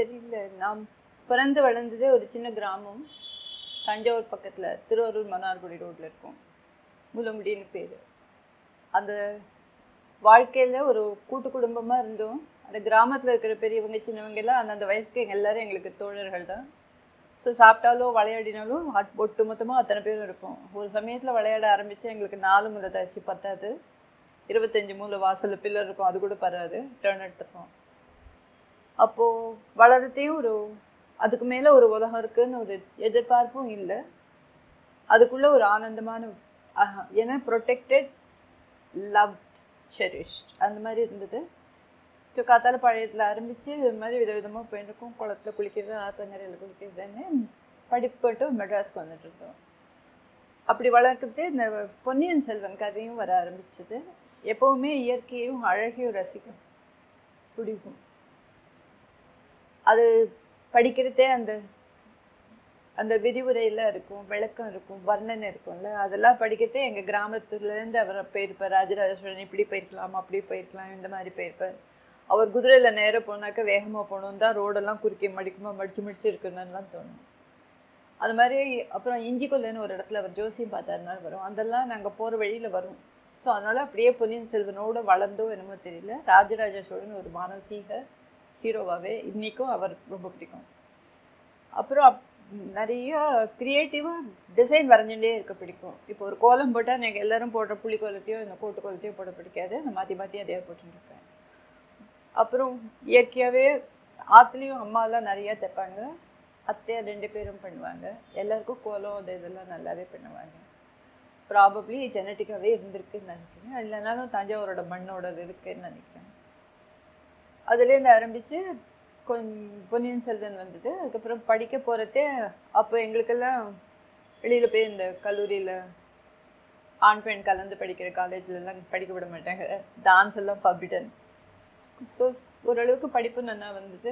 தெரியல. நான் பிறந்து வளர்ந்ததே ஒரு சின்ன கிராமம். தஞ்சாவூர் பக்கத்தில் திருவாரூர் மன்னார்குடி ரோட்டில் இருக்கும். முலமுடின்னு பேர். அந்த வாழ்க்கையில் ஒரு கூட்டு குடும்பமாக இருந்தோம். அந்த கிராமத்தில் இருக்கிற பெரியவங்க சின்னவங்க எல்லாம் அந்தந்த வயசுக்கு எங்கள் எல்லோரும் எங்களுக்கு தோழர்கள் தான். ஸோ சாப்பிட்டாலும் விளையாடினாலும் ஒட்டு மொத்தமாக அத்தனை பேரும் இருப்போம். ஒரு சமயத்தில் விளையாட ஆரம்பித்து எங்களுக்கு நாலு முலை தாச்சு பத்தாது. இருபத்தஞ்சி மூலை வாசலில் பில்லர் இருக்கும். அது கூட பராது. டேர்ன் எடுத்துப்போம். அப்போது வளரத்தையும் ஒரு அதுக்கு மேலே ஒரு உலகம் இருக்குன்னு ஒரு எதிர்பார்ப்பும் இல்லை. அதுக்குள்ளே ஒரு ஆனந்தமான ஏன்னா ப்ரொடெக்டட் லவ் செரிஷ்ட் அந்த மாதிரி இருந்தது. ஸோ காத்தால பழையத்தில் ஆரம்பித்து இது மாதிரி விதவிதமாக போயிருக்கோம் குளத்துல குளிக்கிறது ஆத்தங்கரையில் குளிக்கிறதுன்னு படிப்புட்டு மெட்ராஸ்க்கு வந்துட்டு இருந்தோம் அப்படி வளர்க்குறது இந்த பொன்னியின் செல்வன் கதையும் வர ஆரம்பிச்சது. எப்போவுமே இயற்கையும் அழகையும் ரசிக்கும். பிடிக்கும் அது படிக்கிறதே அந்த அந்த விதிமுறையில் இருக்கும் விளக்கம் இருக்கும் வர்ணனை இருக்கும்ல. அதெல்லாம் படிக்கிறதே எங்கள் கிராமத்துலேருந்து அவர் போயிருப்பார். ராஜராஜ சோழன் இப்படி போயிருக்கலாம் அப்படி போயிருக்கலாம் இந்த மாதிரி போயிருப்பார். அவர் குதிரையில் நேராக போனாக்க வேகமாக போகணும். தான் ரோடெல்லாம் குறுக்கி மடிக்குமா மடித்து மடிச்சு இருக்கணும்லாம் தோணும். அது மாதிரி அப்புறம் இஞ்சிக்கொல்லுன்னு ஒரு இடத்துல அவர் ஜோசியம் பார்த்தாருனால வரும். அதெல்லாம் நாங்கள் போகிற வழியில் வரும். ஸோ அதனால் அப்படியே பொன்னியின் செல்வனோட வளர்ந்தோ என்னமோ தெரியல. ராஜராஜ சோழன் ஒரு மானசீக ஹீரோவாகவே இன்றைக்கும் அவர் ரொம்ப பிடிக்கும். அப்புறம் அப்- நிறைய க்ரியேட்டிவாக டிசைன் வரைஞ்சுட்டே இருக்க பிடிக்கும். இப்போ ஒரு கோலம் போட்டால் எனக்கு எல்லோரும் போடுற புளி கோலத்தையோ இந்த கோட்டு கோலத்தையோ போட பிடிக்காது. நான் மாற்றி மாற்றி அதே போட்டுருப்பேன் அப்புறம் இயற்கையாகவே ஆற்றுலேயும் அம்மாலாம் நிறையா தைப்பாங்க. அத்தையா ரெண்டு பேரும் பண்ணுவாங்க. எல்லாருக்கும் கோலம் அது இதெல்லாம் நல்லாவே பண்ணுவாங்க. ப்ராபப்ளி ஜெனட்டிக்காகவே இருந்திருக்குன்னு நினைக்கிறேன். இல்லைனாலும் தஞ்சாவூரோட மண்ணோட இது இருக்குன்னு நினைக்கிறேன். அதுலேருந்து ஆரம்பித்து கொஞ் பொன்னியின் செல்வன் வந்தது. அதுக்கப்புறம் படிக்க போகிறதே அப்போ எங்களுக்கெல்லாம் வெளியில் போய் இந்த கல்லூரியில் ஆண் பெண் கலந்து படிக்கிற காலேஜ்லலாம் படிக்க விட மாட்டாங்க. டான்ஸ் எல்லாம் ஃபபிடன் ஸோ ஓரளவுக்கு படிப்பு நல்லா வந்தது.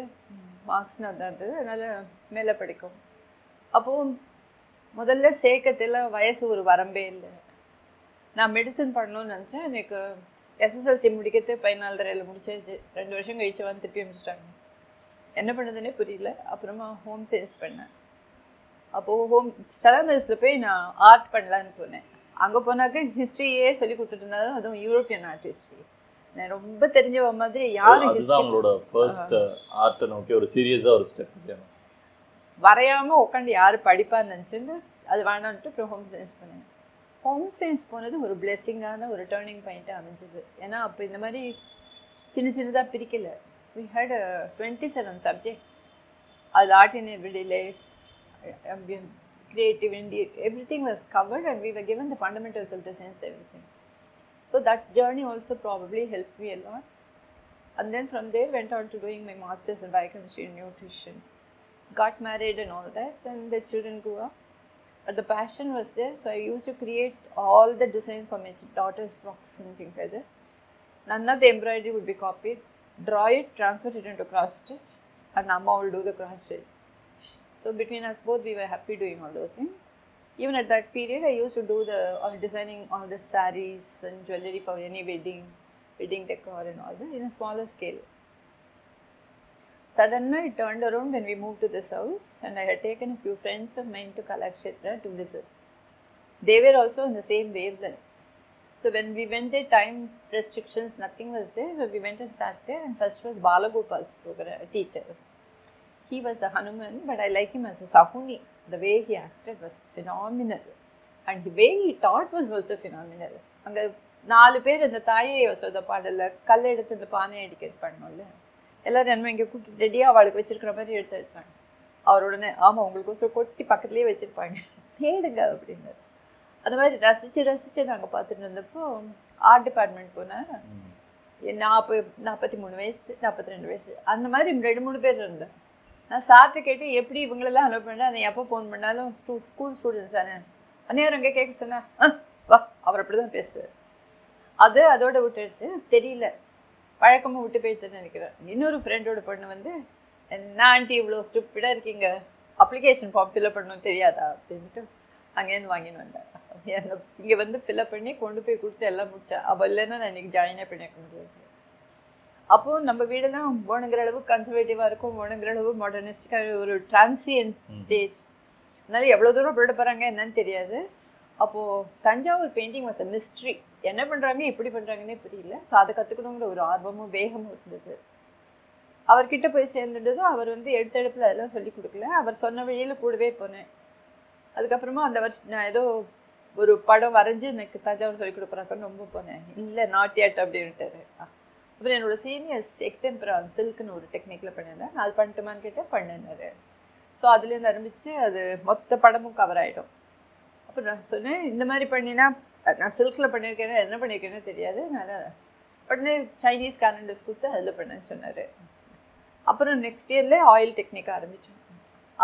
மார்க்ஸ் நல்லா இருந்தது. அதனால் மேலே படிக்கும். அப்போது முதல்ல சேர்க்கத்தில் வயசு ஒரு வரம்பே இல்லை. நான் மெடிசன் பண்ணணும்னு நினச்சேன். எனக்கு எஸ்எஸ்எல்சி முடிக்கிறது பதினாலரையில் முடிச்சாச்சு. ரெண்டு வருஷம் கழிச்சு வந்து திருப்பி அமைச்சிட்டாங்க. என்ன பண்ணுறதுனே புரியல. அப்புறமா ஹோம் சயின்ஸ் பண்ணேன். அப்போது ஹோம் ஸ்டெலாமிஸில் போய் நான் ஆர்ட் பண்ணலான்னு போனேன். அங்கே போனாக்க ஹிஸ்ட்ரியே சொல்லி கொடுத்துட்டு இருந்தாலும் அதுவும் யூரோப்பியன் ஆர்ட் ஹிஸ்ட்ரி நான் ரொம்ப தெரிஞ்சவ மாதிரி யாரும் உங்களோட ஃபர்ஸ்ட் ஆர்ட்டை நோக்கி ஒரு சீரியஸா ஒரு ஸ்டெப் வரையாமல் உட்காந்து யார் படிப்பான்னு நினச்சிட்டு அது வேணான்ட்டு அப்புறம் ஹோம் சயின்ஸ் பண்ணேன். ஹோம் சயின்ஸ் போனது ஒரு பிளெஸ்ஸிங்கான ஒரு டேர்னிங் பாயிண்ட்டாக அமைஞ்சது ஏன்னா அப்போ இந்த மாதிரி சின்ன சின்னதாக பிரிக்கல we had twenty seven subjects அது art in everyday life creative India, everything was covered and we were given the fundamentals of the science, everything. So that journey also probably helped me a lot. And then from there went on to doing my master's in biochemistry and nutrition. Got married and all that, and the children grew up. But the passion was there, so I used to create all the designs for my daughter's frocks and things like that. None of the embroidery would be copied. Draw it, transfer it into cross stitch, and Amma will do the cross stitch. So between us both, we were happy doing all those things. Even at that period, I used to do the uh, designing all the saris and jewelry for any wedding, wedding decor and all that in a smaller scale. Suddenly, it turned around when we moved to this house, and I had taken a few friends of mine to Kalakshetra to visit. They were also on the same wavelength. So when we went there, time restrictions, nothing was there. So we went and sat there, and first was Balagopal's program, teacher. He was a Hanuman, but I like him as a Sahuni. The way he acted was phenomenal. And the way he taught was also phenomenal. அங்கே நாலு பேர் இந்த தாயை யசோத பாடல கல் எடுத்து இந்த பானை அடிக்கிறது பண்ணோம்ல எல்லாரும் என்ன இங்கே கூப்பிட்டு ரெடியாக அவளுக்கு வச்சிருக்கிற மாதிரி எடுத்து வச்சாங்க. அவர் உடனே ஆமாம் உங்களுக்கு கொட்டி பக்கத்துலேயே வச்சுருப்பாங்க. தேடுங்க அப்படின்னாரு. அந்த மாதிரி ரசித்து ரசித்து நாங்கள் பார்த்துட்டு இருந்தப்போ ஆர்ட் டிபார்ட்மெண்ட் போனேன். நாற்பது நாற்பத்தி மூணு வயசு நாற்பத்தி ரெண்டு வயசு. அந்த மாதிரி ரெண்டு மூணு பேர் இருந்தேன். நான் சார்ட்ட கேட்டு எப்படி இவங்களெல்லாம் அலோவ் பண்ணேன் நான் எப்போ ஃபோன் பண்ணாலும் ஸ்டூ ஸ்கூல் ஸ்டூடெண்ட்ஸ் தானே? அந்நேரம் அங்கே கேட்க சொன்னேன் ஆ வா. அவர் அப்படி தான் பேசுவார். அது அதோட விட்டுடுச்சு. தெரியல. பழக்கமாக விட்டு போயிடுச்சுன்னு நினைக்கிறேன். இன்னொரு ஃப்ரெண்டோட பொண்ணு வந்து என்ன ஆண்டி இவ்வளோ ஸ்டூப்பிடாக இருக்கீங்க? அப்ளிகேஷன் ஃபார்ம் ஃபில்அப் பண்ணணும் தெரியாதா? அப்படின்ட்டு அங்கேருந்து வாங்கின்னு வந்தேன். இங்கே வந்து ஃபில்அப் பண்ணி கொண்டு போய் கொடுத்து எல்லாம் முடிச்சேன். அவள் இல்லைன்னா நான் இன்றைக்கி ஜாயினே பண்ணிக்க முடியாது. அப்போ நம்ம வீடெல்லாம் வேணுங்கிற அளவு கன்சர்வேட்டிவாக இருக்கும் வேணுங்கிற அளவு மாடர்னிஸ்டிக்காக ஒரு டிரான்சியன்ட் ஸ்டேஜ் அதனால எவ்வளோ தூரம் போயிட போகிறாங்க என்னன்னு தெரியாது. அப்போது Thanjavur painting was a mystery என்ன பண்ணுறாங்க எப்படி பண்ணுறாங்கன்னே புரியல. ஸோ அதை கற்றுக்கணுங்கிற ஒரு ஆர்வமும் வேகமும் இருந்தது. அவர்கிட்ட போய் சேர்ந்துட்டதும் அவர் வந்து எடுத்தெடுப்பில் அதெல்லாம் சொல்லி கொடுக்கல. அவர் சொன்ன வழியில் கூடவே போனேன். அதுக்கப்புறமா அந்த வருஷம் நான் ஏதோ ஒரு படம் வரைஞ்சி எனக்கு தஞ்சாவூர் சொல்லி கொடுக்குறாங்கன்னு ரொம்ப போனேன். இல்லை நாட்டியாட் அப்படின்ட்டாரு அப்புறம் என்னோட சீனியர்ஸ் எக்டெம்பரான் சில்க்னு ஒரு டெக்னிக்கில் பண்ணியிருந்தேன். நான் அது பண்ணட்டுமான்னு கேட்டால் பண்ணினாரு ஸோ அதுலேருந்து ஆரம்பித்து அது மொத்த படமும் கவர் ஆகிடும் அப்புறம் நான் சொன்னேன் இந்த மாதிரி பண்ணினா நான் சில்கில் பண்ணியிருக்கேன்னா என்ன பண்ணியிருக்கேன்னு தெரியாது. நான் உடனே சைனீஸ் கேலண்டர்ஸ் கொடுத்து அதில் பண்ணேன்னு சொன்னார். அப்புறம் நெக்ஸ்ட் இயரில் ஆயில் டெக்னிக் ஆரம்பித்தோம்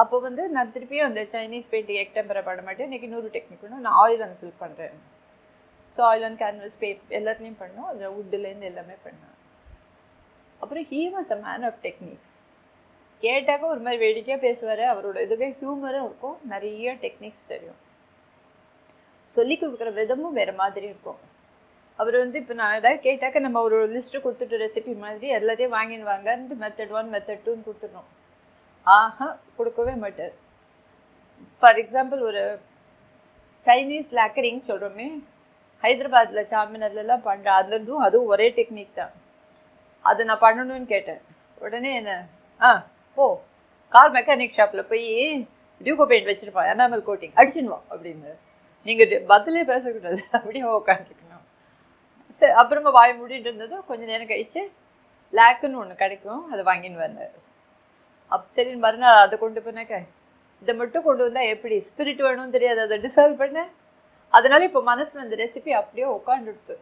அப்போ வந்து நான் திருப்பியும் அந்த சைனீஸ் பெயிண்டிங் எக்டம்பரை பண்ண மாட்டேன். இன்றைக்கி நூறு டெக்னிக் ஒன்று நான் ஆயில் அண்ட் சில்க் பண்ணுறேன் ஸோ ஆயில் அண்ட் கேன்வஸ் பே எல்லாத்துலேயும் பண்ணோம். அதில் வுட்டுலேருந்து எல்லாமே பண்ணேன் அப்புறம் he was a man of techniques கேட்டாக்க ஒரு மாதிரி வேடிக்கையாக பேசுவார். அவரோட இதுவே ஹியூமரும் இருக்கும். நிறைய டெக்னிக்ஸ் தெரியும். சொல்லி கொடுக்குற விதமும் வேறு மாதிரி இருக்கும். அவர் வந்து இப்போ நான் ஏதாவது கேட்டாக்க நம்ம ஒரு லிஸ்ட்டு கொடுத்துட்டு ரெசிபி மாதிரி எல்லாத்தையும் வாங்கின்னு வாங்கன்ட்டு மெத்தட் ஒன் மெத்தட் டூன்னு கொடுத்துடணும். ஆஹா கொடுக்கவே மாட்டார். ஃபார் எக்ஸாம்பிள் ஒரு சைனீஸ் லேக்கரிங் சொல்கிறோமே ஹைதராபாத்தில் சாமினர்லாம் பண்ணுறேன் அதுலேருந்தும் அதுவும் ஒரே டெக்னிக் தான். அதை நான் பண்ணணும்னு கேட்டேன். உடனே என்ன ஆ ஓ கார் மெக்கானிக் ஷாப்பில் போய் டியூகோ பெயிண்ட் வச்சுருப்பான் எனாமல் கோட்டிங் அடிச்சுடுவான் அப்படின்னு நீங்கள் பதிலே பேசக்கூடாது. அப்படியே உட்காந்துருக்கணும் சரி அப்புறமா வாய் மூடிட்டு இருந்ததும் கொஞ்சம் நேரம் கழிச்சு லேக்குன்னு ஒன்று கிடைக்கும். அதை வாங்கின்னு வந்தார். அப் சரி மறுநாள் அதை கொண்டு போனாக்க இதை மட்டும் கொண்டு வந்தால் எப்படி? ஸ்பிரிட் வேணும்னு தெரியாது. அதை டிசால்வ் பண்ணேன் அதனால இப்போ மனசில் அந்த ரெசிபி அப்படியே உட்காந்துடுத்து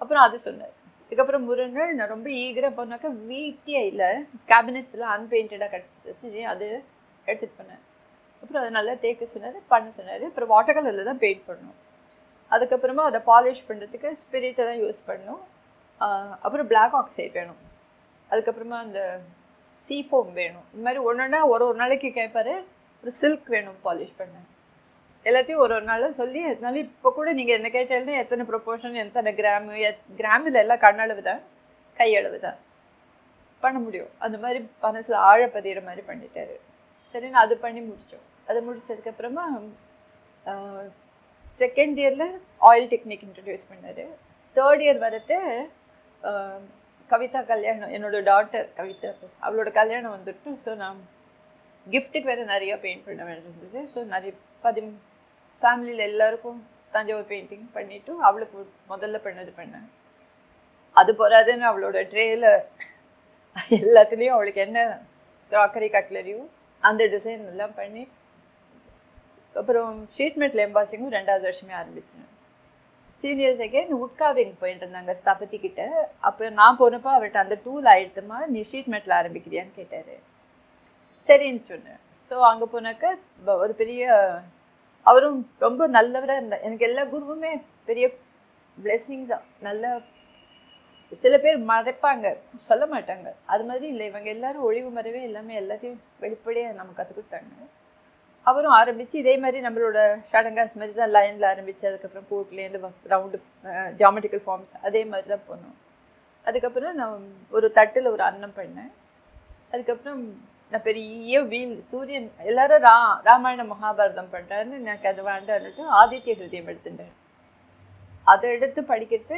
அப்புறம் அது சொன்னார். இதுக்கப்புறம் முருங்கள் நான் ரொம்ப ஈகராக போனாக்கா வீட்டே இல்லை கேபினெட்ஸ்லாம் அன்பெயிண்டடாக கிடச்சிச்சு சரி அது எடுத்துகிட்டு போனேன். அப்புறம் அதை நல்லா தேய்க்க சொன்னார் பண்ண சொன்னார். அப்புறம் வாட்டர் கலரில் தான் பெயிண்ட் பண்ணணும் அதுக்கப்புறமா அதை பாலிஷ் பண்ணுறதுக்கு ஸ்பிரிட்டை தான் யூஸ் பண்ணணும் அப்புறம் பிளாக் ஆக்சைட் வேணும். அதுக்கப்புறமா அந்த சீ ஃபோம் வேணும். இந்த மாதிரி ஒன்றுனா ஒரு ஒரு நாளைக்கு கேட்பாரு ஒரு சில்க் வேணும் பாலிஷ் பண்ண. எல்லாத்தையும் ஒரு ஒரு நாளில் சொல்லி அதனால இப்போ கூட நீங்கள் என்ன கேட்டாலும் எத்தனை ப்ரொப்போர்ஷன் எத்தனை கிராமு எத் கிராமில் எல்லாம் கண்ணளவு தான் கையளவு தான். பண்ண முடியும். அந்த மாதிரி மனசில் ஆழ பதிகிற மாதிரி பண்ணிட்டாரு. சரி நான் அது பண்ணி முடித்தோம் அதை முடித்ததுக்கப்புறமா செகண்ட் இயரில் ஆயில் டெக்னிக் இன்ட்ரடியூஸ் பண்ணார். தேர்ட் இயர் வரது கவிதா கல்யாணம் என்னோட டாட்டர் கவிதா அவளோட கல்யாணம் வந்துட்டு ஸோ நான் கிஃப்ட்டுக்கு வேறு நிறையா பெயிண்ட் பண்ண வேண்டியிருந்தது ஸோ நிறைய பதி ஃபேமிலியில் எல்லாருக்கும் தஞ்சாவூர் பெயிண்டிங் பண்ணிவிட்டு அவளுக்கு முதல்ல பண்ணது பண்ணேன். அது போகாதுன்னு அவளோட ட்ரேயில் எல்லாத்துலேயும் அவளுக்கு என்ன க்ராக்கரி கட்லரியும் அந்த டிசைன் எல்லாம் பண்ணி அப்புறம் ஷீட் மெட்டில் எம்பாசிங்கும் ரெண்டாவது வருஷமே ஆரம்பிச்சேன் சீனியர்ஸ் அகேன் உட்காவிங் போயிட்டு இருந்தாங்க ஸ்தபதி கிட்ட. அப்போ நான் போனப்போ அவர்கிட்ட அந்த டூல் ஆயிடுத்துமா நீ ஷீட் ஆரம்பிக்கிறியான்னு கேட்டார். சரின்னு சொன்னேன் ஸோ அங்கே போனாக்க ஒரு பெரிய அவரும் ரொம்ப நல்லவராக இருந்தார் எனக்கு எல்லா குருவுமே பெரிய பிளெஸ்ஸிங் தான். நல்ல சில பேர் மறைப்பாங்க சொல்ல மாட்டாங்க. அது மாதிரி இல்லை இவங்க எல்லாரும் ஒளிவு மறைவே எல்லாமே எல்லாத்தையும் வெளிப்படையாக நம்ம கற்றுக் கொடுத்தாங்க. அவரும் ஆரம்பித்து இதே மாதிரி நம்மளோட ஷடங்காஸ் மாதிரி தான் லைனில் ஆரம்பித்து அதுக்கப்புறம் கோட்லேருந்து ரவுண்டு ஜாமெட்ரிக்கல் ஃபார்ம்ஸ் அதே மாதிரி தான் போனோம். அதுக்கப்புறம் நான் ஒரு தட்டில் ஒரு அன்னம் பண்ணேன். அதுக்கப்புறம் நான் பெரிய வீல் சூரியன் எல்லாரும் ரா ராமாயண மகாபாரதம் பண்ணுறாருன்னு எனக்கு அது வேண்டான்னுட்டு ஆதித்ய ஹிருதயம் எடுத்துட்டேன். அதை எடுத்து படிக்கிறது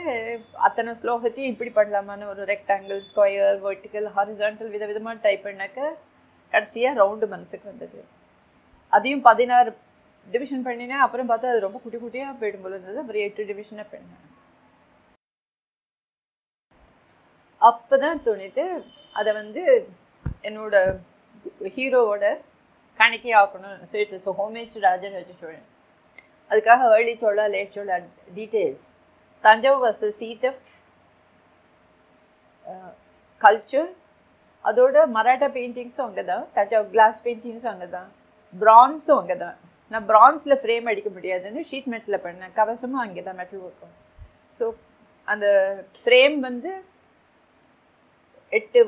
அத்தனை ஸ்லோகத்தையும் இப்படி பண்ணலாமான்னு ஒரு ரெக்டாங்கிள் ஸ்கொயர் வெர்டிக்கல் ஹாரிசான்டல் வித விதமாக டைப் பண்ணாக்க கடைசியாக ரவுண்டு மனசுக்கு வந்தது. அதையும் பதினாறு டிவிஷன் பண்ணினேன். அப்புறம் பார்த்தா அது ரொம்ப குட்டி குட்டியாக போயிடும் போல இருந்தது. அப்புறம் எட்டு டிவிஷனாக பண்ணேன் அப்போ தான் தோணிட்டு அதை வந்து என்னோட ஹீரோவோட கணக்கே ஆக்கணும் so it is homage Rajaraja Cholan அதுக்காக early Chola late Chola details Thanjavur was seat of culture அதோட மராட்டா பெயிண்டிங்ஸும் அங்கே தான் தஞ்சாவூர் கிளாஸ் பெயிண்டிங்ஸும் அங்கே தான் ப்ரான்ஸும் அங்கே தான் நான் ப்ரான்ஸில் ஃப்ரேம் அடிக்க முடியாதுன்னு ஷீட் மெட்டில் பண்ணேன். கவசமும் அங்கே தான் மெட்டல் ஒர்க்கும் ஸோ அந்த ஃப்ரேம் வந்து எட்டு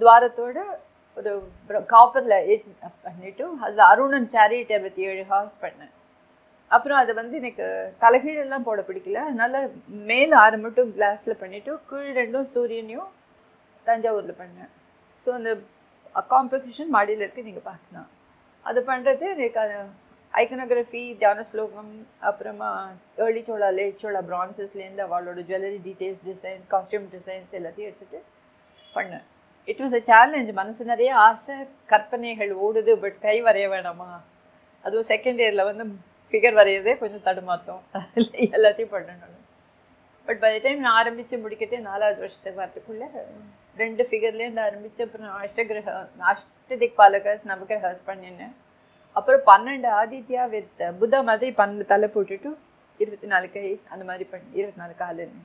துவாரத்தோட ஒரு காப்பரில் பண்ணிவிட்டு அதில் அருணன் சேரிட்டி அறுபத்தி ஏழு ஹார்ஸ் பண்ணேன். அப்புறம் அதை வந்து எனக்கு தலைகீழெல்லாம் போட பிடிக்கல. அதனால் மேலே ஆறு மட்டும் கிளாஸில் பண்ணிவிட்டு கீழ் ரெண்டும் சூரியனையும் தஞ்சாவூரில் பண்ணேன். ஸோ அந்த காம்போசிஷன் மாடியில் இருக்குது நீங்கள் பார்க்கலாம். அது பண்ணுறது எனக்கு அது ஐக்கனோகிராஃபி தியான ஸ்லோகம் அப்புறமா ஏர்லி சோழா லேட் சோளா பிரான்சஸ்லேருந்து அவளோட jewellery details designs costume designs எல்லாத்தையும் எடுத்துகிட்டு பண்ணேன். இட் வாஸ் அ சேலஞ்ச் மனசு நிறைய ஆசை கற்பனைகள் ஓடுது பட் கை வரைய வேணாமா? அதுவும் செகண்ட் இயரில் வந்து ஃபிகர் வரைகிறதே கொஞ்சம் தடுமாத்தம். அதில் எல்லாத்தையும் பண்ணணும். பட் பை டைம் நான் ஆரம்பித்து முடிக்கிட்டு நாலாவது வருஷத்துக்கு வரத்துக்குள்ளே ரெண்டு ஃபிகர்லேருந்து ஆரம்பித்து அப்புறம் அஷ்டகிரக அஷ்ட பாலகர்ஸ் நவகிரகாஸ் பண்ணினேன். அப்புறம் பன்னெண்டு ஆதித்யா வித் புத மாதிரி பன்னெண்டு தலை போட்டுட்டு இருபத்தி நாலு கை அந்த மாதிரி பண்ணி இருபத்தி நாலு காலுன்னு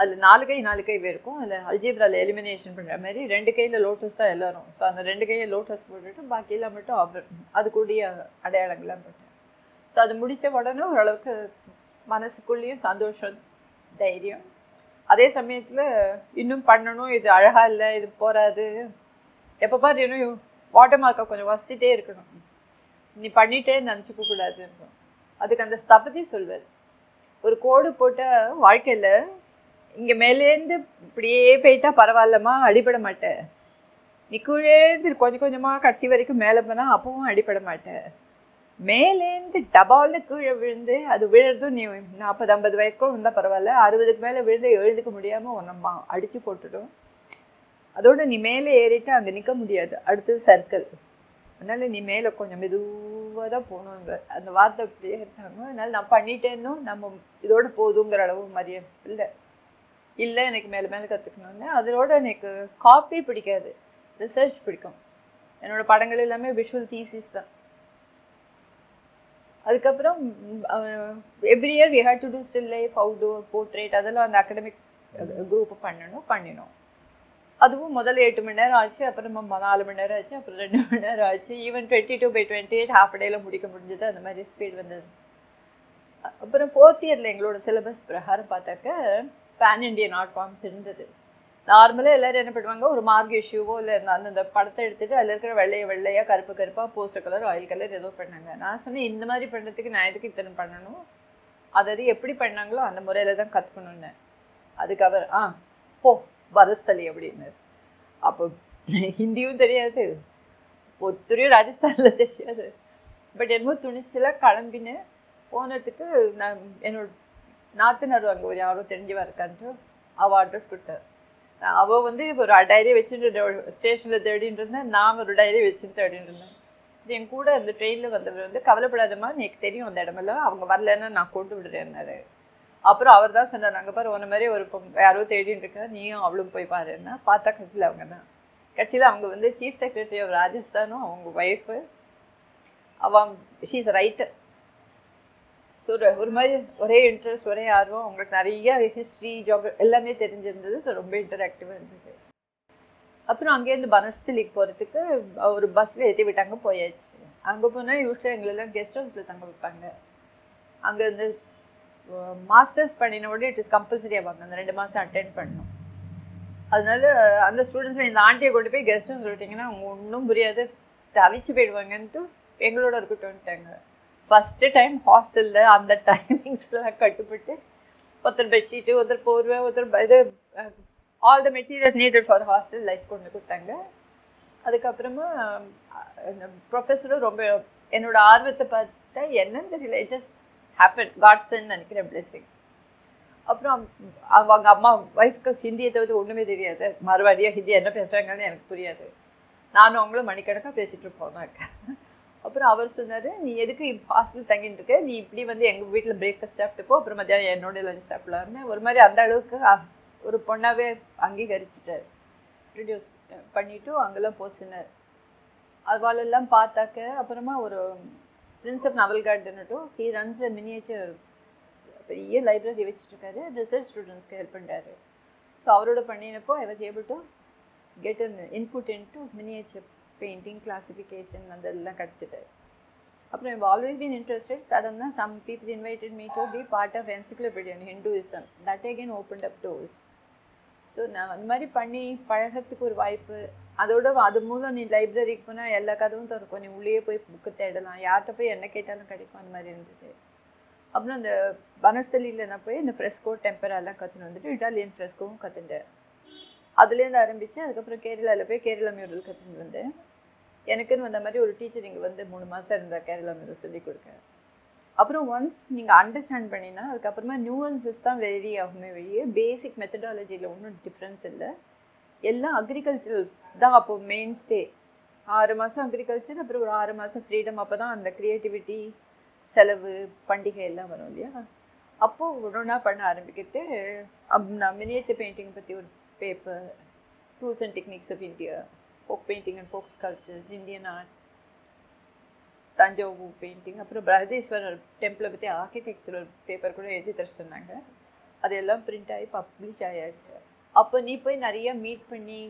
அதில் நாலு கை நாலு கை இருக்கும். அதில் அல்ஜீப்ராவில் எலிமினேஷன் பண்ணுற மாதிரி ரெண்டு கையில் லோட்டஸ் தான் எல்லாரும். ஸோ அந்த ரெண்டு கையை லோட்டஸ் போட்டுட்டு பாக்கியெல்லாம் மட்டும் அவர் அது கூடிய அடையாளங்கள்லாம் பண்ணேன் ஸோ அது முடித்த உடனே ஓரளவுக்கு மனசுக்குள்ளேயும் சந்தோஷம் தைரியம். அதே சமயத்தில் இன்னும் பண்ணணும் இது அழகாக இல்லை இது போகாது எப்போ பாரு இன்னும் வாட்டர் மார்க்கை கொஞ்சம் வசதிட்டே இருக்கணும். நீ பண்ணிட்டே நினச்சிக்க கூடாதுன்னு அதுக்கு அந்த ஸ்தபதி சொல்வார். ஒரு கோடு போட்ட வாழ்க்கையில் இங்கே மேலேருந்து இப்படியே போயிட்டா பரவாயில்லம்மா அடிபட மாட்டேன் நீ கீழேந்து கொஞ்சம் கொஞ்சமாக கடைசி வரைக்கும் மேலே போனால் அப்பவும் அடிபட மாட்டேன் மேலேருந்து டபால்னு கீழே விழுந்து அது விழுறதும் நீ நாற்பது ஐம்பது வயக்கும் இருந்தால் பரவாயில்ல. அறுபதுக்கு மேலே விழுந்து எழுதுக்க முடியாமல் ஒன்றம்மா அடித்து போட்டுடும். அதோடு நீ மேலே ஏறிட்டு அங்கே நிற்க முடியாது. அடுத்தது சர்க்கிள் அதனால் நீ மேலே கொஞ்சம் மெதுவாக தான் போகணுங்க அந்த வார்த்தை அப்படியே இருந்தாங்க அதனால் நான் பண்ணிட்டேன்னு நம்ம இதோடு போதுங்கிற அளவு மரியாதை இல்லை. இல்லை எனக்கு மேலே மேலே கற்றுக்கணுன்னு அதோட எனக்கு காப்பி பிடிக்காது. ரிசர்ச் பிடிக்கும். என்னோடய படங்கள் எல்லாமே விஷுவல் தீசிஸ் தான். அதுக்கப்புறம் every year we had to do still life outdoor portrait அதெல்லாம் அந்த அகடமிக் குரூப் பண்ணணும் பண்ணினோம். அதுவும் முதல்ல எட்டு மணி நேரம் ஆச்சு அப்புறமா நாலு மணி நேரம் ஆச்சு அப்புறம் ரெண்டு மணி நேரம் ஆச்சு. Even twenty two by twenty eight half டேயில் முடிக்க முடிஞ்சது அந்த மாதிரி ஸ்பீட் வந்தது. அப்புறம் ஃபோர்த் இயரில் எங்களோட சிலபஸ் பிரகாரம் பார்த்தாக்க பேன் இண்டியன் ஆர்ட் ஃபார்ம்ஸ் இருந்தது. நார்மலாக எல்லோரும் என்ன பண்ணுவாங்க? ஒரு மார்க் இஷ்யூவோ இல்லை அந்தந்த படத்தை எடுத்துகிட்டு அதில் இருக்கிற வெள்ளைய வெள்ளையாக கருப்பு கருப்பாக போஸ்டர் கலர் ஆயில் கலர் ஏதோ பண்ணாங்க. நான் சொன்னேன் இந்த மாதிரி பண்ணுறதுக்கு நான் எதுக்கு இத்தனை பண்ணணும்? அதாவது எப்படி பண்ணாங்களோ அந்த முறையில் தான் கற்றுக்கணுன்னு அதுக்கு அவர் ஆ போ பரஸ்தலி அப்படின்னு அப்போ ஹிந்தியும் தெரியாது. ஒத்துரையும் ராஜஸ்தானில் தெரியாது. பட் என்னமோ துணிச்சலாக கிளம்பினேன் போனதுக்கு நான் என்னோட நாத்தனார் அங்கே ஒரு யாரோ தெரிஞ்சவா இருக்கான்ட்டு அவள் அட்ரஸ் கொடுத்தார். அவள் வந்து ஒரு டைரி வச்சுட்டு ஸ்டேஷனில் தேடிட்டு இருந்தேன். நான் ஒரு டைரி வச்சுட்டு தேடிட்டு இருந்தேன். என் கூட அந்த ட்ரெயினில் வந்தவர் வந்து கவலைப்படாதம்மா எனக்கு தெரியும் அந்த இடமெல்லாம். அவங்க வரலன்னா நான் கொண்டு விடுறேன்னாரு அப்புறம் அவர் தான் சொன்னார் அங்கே பாரு உன்ன மாதிரி ஒரு யாரோ தேடிட்டு இருக்கா நீயும் அவளும் போய் பாருன்னா பார்த்தா கட்சியில் அவங்க தான். கட்சியில் அவங்க வந்து சீஃப் செக்ரட்டரி ஆஃப் ராஜஸ்தானும் அவங்க ஒய்ஃபு அவன் ஷீஸ் ரைட்டர் ஸோ ஒரு மாதிரி ஒரே இன்ட்ரெஸ்ட் ஒரே ஆர்வம். அவங்களுக்கு நிறைய ஹிஸ்ட்ரி ஜாப் எல்லாமே தெரிஞ்சிருந்தது. ஸோ ரொம்ப இன்டராக்டிவாக இருந்தது. அப்புறம் அங்கேருந்து பனஸ்திலிக்கு போகிறதுக்கு ஒரு பஸ்ஸில் ஏற்றி விட்டாங்க போயாச்சு. அங்கே போனால் யூஸ்வலாக எங்களெல்லாம் கெஸ்ட் ஹவுஸில் தங்க வைப்பாங்க. அங்கே வந்து மாஸ்டர்ஸ் பண்ணின உடனே இட் இஸ் கம்பல்சரி ஆவாங்க. அந்த ரெண்டு மாதம் அட்டென்ட் பண்ணணும். அதனால அந்த ஸ்டூடெண்ட்ஸ் இந்த ஆண்டியை கொண்டு போய் கெஸ்ட் ஹவுஸ் விட்டிங்கன்னா அவங்க ஒன்றும் புரியாது. தவிச்சு போயிடுவாங்கன்ட்டு எங்களோட இருக்கட்டும்ட்டாங்க ஃபஸ்ட்டு டைம் ஹாஸ்டலில் அந்த டைமிங்ஸ்லாம் கட்டுப்பட்டு ஒருத்தர் பெட்ஷீட்டு ஒருத்தர் போர்வை ஒருத்தர் இது all the materials needed for hostel life கொண்டு கொடுத்தாங்க. அதுக்கப்புறமா ப்ரொஃபஸரும் ரொம்ப என்னோட ஆர்வத்தை பார்த்தா என்னன்னு தெரியல ஜஸ்ட் ஹேப்பன் காட்ஸ்ன்னு நினைக்கிறேன் பிளெஸிங் அப்புறம் அவங்க அம்மா ஒய்ஃப்க்கு ஹிந்தியை தவிர்த்து ஒன்றுமே தெரியாது. மறுபடியும் ஹிந்தி என்ன பேசுகிறாங்கன்னு எனக்கு புரியாது. நானும் அவங்களும் மணிக்கணக்காக பேசிகிட்டு இருப்போம் அப்புறம் அவர் சொன்னார் நீ எதுக்கு ஹாஸ்டல் தங்கிட்டு இருக்க? நீ இப்படி வந்து எங்கள் வீட்டில் பிரேக்ஃபாஸ்ட் சாப்பிட்டு போ அப்புறம் மத்தியானம் என்னோட லஞ்ச் சாப்பிடலாம்னு. ஒரு மாதிரி அந்த அளவுக்கு ஒரு பொண்ணாகவே அங்கீகரிச்சுட்டார். ப்ரொடியூஸ் பண்ணிவிட்டு அங்கெல்லாம் போசினார் அதுவாலெல்லாம் பார்த்தாக்க அப்புறமா ஒரு பிரின்ஸ் ஆஃப் நவல் கார்டன்ட்டும் ஹீ ரன்ஸ் அ மினியேச்சர் பெரிய லைப்ரரி வச்சுட்ருக்காரு ரிசர்ச் ஸ்டூடெண்ட்ஸ்க்கு ஹெல்ப் பண்ணுறாரு ஸோ அவரோட பண்ணினப்போ I was able to get an input into miniature painting classification அதெல்லாம் கிடச்சிது அப்புறம் இப்போ ஆல்வேஸ் பீன் இன்ட்ரெஸ்டட் சடனாக some people invited me to be part of encyclopedia Hinduism that again open up doors so நான் அந்த மாதிரி பண்ணி பழகிறதுக்கு ஒரு வாய்ப்பு. அதோட அது மூலம் நீ லைப்ரரிக்கு போனால் எல்லா கதவும் திறக்கும். நீ உள்ளே போய் புக்கு தேடலாம். யார்கிட்ட போய் என்ன கேட்டாலும் கிடைக்கும் அந்த மாதிரி இருந்தது. அப்புறம் அந்த வனஸ்தலியில் நான் போய் இந்த ஃப்ரெஸ்கோ டெம்பரெல்லாம் கற்றுன்னு வந்துட்டு இட்டாலியன் ஃப்ரெஸ்கோவும் கற்றுட்டேன் அதுலேருந்து ஆரம்பித்து அதுக்கப்புறம் கேரளாவில் போய் கேரளா மியூரல் கற்றுட்டு வந்தேன். எனக்குன்னு வந்த மாதிரி ஒரு டீச்சர் இங்கே வந்து மூணு மாதம் இருந்தால் கேரளா மியூரல் சொல்லி கொடுக்க அப்புறம் ஒன்ஸ் நீங்கள் அண்டர்ஸ்டாண்ட் பண்ணினா அதுக்கப்புறமா நியூவன்சஸ் தான் வெரி ஆகுமே வெளியே. பேசிக் மெத்தடாலஜியில் ஒன்றும் டிஃப்ரென்ஸ் இல்லை. எல்லாம் அக்ரிகல்ச்சரல் தான் அப்போது மெயின் ஸ்டே ஆறு மாதம் அக்ரிகல்ச்சர் அப்புறம் ஒரு ஆறு மாதம் ஃப்ரீடம் அப்போ தான் அந்த க்ரியேட்டிவிட்டி செலவு பண்டிகை எல்லாம் வரும் இல்லையா? அப்போது ஒன்றா பண்ண ஆரம்பிக்கிட்டு அப் நான் மினியேச்சர் பெயிண்டிங் பற்றி ஒரு paper tools and techniques of India folk painting and folk sculptures Indian art Thanjavur painting அப்புறம் பிரகதீஸ்வரர் டெம்பிளை பற்றி ஆர்கிடெக்சரல் பேப்பர் கூட எழுதி தர சொன்னாங்க. அதெல்லாம் பிரிண்ட் ஆகி பப்ளிஷ் ஆயாச்சு. அப்போ நீ போய் நிறைய மீட் பண்ணி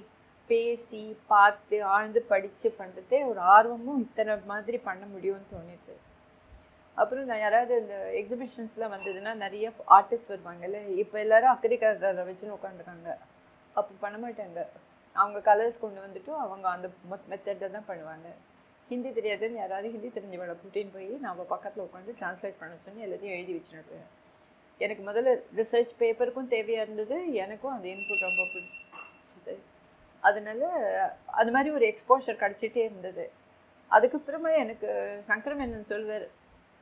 பேசி பார்த்து ஆழ்ந்து படித்து பண்ணுறதே ஒரு ஆர்வமும் இத்தனை மாதிரி பண்ண முடியும்னு தோணிது அப்புறம் நான் யாராவது இந்த எக்ஸிபிஷன்ஸ்லாம் வந்ததுன்னா நிறைய ஆர்டிஸ்ட் வருவாங்கல்ல இப்போ எல்லாரும் அக்கறைக்காரரை வச்சுன்னு உட்காந்துருக்காங்க அப்போ பண்ண மாட்டாங்க. அவங்க கலர்ஸ் கொண்டு வந்துட்டு அவங்க அந்த மெத்தடில் தான் பண்ணுவாங்க. ஹிந்தி தெரியாதுன்னு யாராவது ஹிந்தி தெரிஞ்சவளை கூட்டின்னு போய் நான் பக்கத்தில் உட்காந்து ட்ரான்ஸ்லேட் பண்ண சொல்லி எல்லாத்தையும் எழுதி வச்சுட்டு எனக்கு முதல்ல ரிசர்ச் பேப்பருக்கும் தேவையாக இருந்தது எனக்கும் அந்த இன்புட் ரொம்ப பிடிச்சது. அதனால அது மாதிரி ஒரு எக்ஸ்போஷர் கிடச்சிட்டே இருந்தது. அதுக்கப்புறமா எனக்கு சங்கரமேனன் சொல்வார்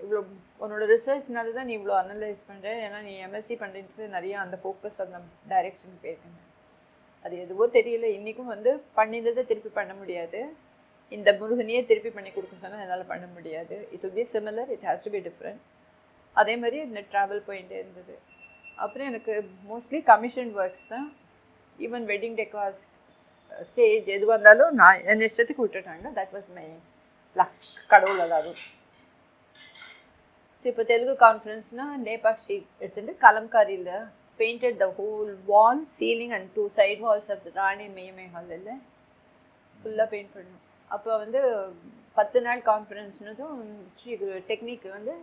இவ்வளோ உன்னோட ரிசர்ச்னால தான் நீ இவ்வளோ அனலைஸ் பண்ணுற ஏன்னா நீ எம்எஸ்சி பண்ணுறது நிறையா அந்த ஃபோக்கஸ் அந்த டைரெக்ஷன் போயிருக்கேன். அது எதுவோ தெரியல. இன்றைக்கும் வந்து பண்ணியிருந்ததை திருப்பி பண்ண முடியாது. இந்த முருகனையே திருப்பி பண்ணி கொடுக்க சொன்னால் என்னால் பண்ண முடியாது. It will be similar it has to be different அதே மாதிரி இந்த ட்ராவல் போயிட்டே இருந்தது. அப்புறம் எனக்கு மோஸ்ட்லி கமிஷன் ஒர்க்ஸ் தான். ஈவன் வெட்டிங் டெக்காஸ் ஸ்டேஜ் எதுவாக இருந்தாலும் நான் என் இஷ்டத்துக்கு விட்டுட்டாங்க. தட் வாஸ் மை லக் கடவுள் அதாவது. இப்போ தெலுங்கு கான்ஃபரன்ஸ்னால் நேபாக்ஷி எடுத்துகிட்டு கலம்காரியில் painted the whole wall ceiling and two side walls of Rani மெய்மை ஹால் இல்லை ஃபுல்லாக பெயிண்ட் பண்ணோம். அப்போ வந்து பத்து நாள் கான்ஃபரன்ஸ்னதும் டெக்னிக் வந்து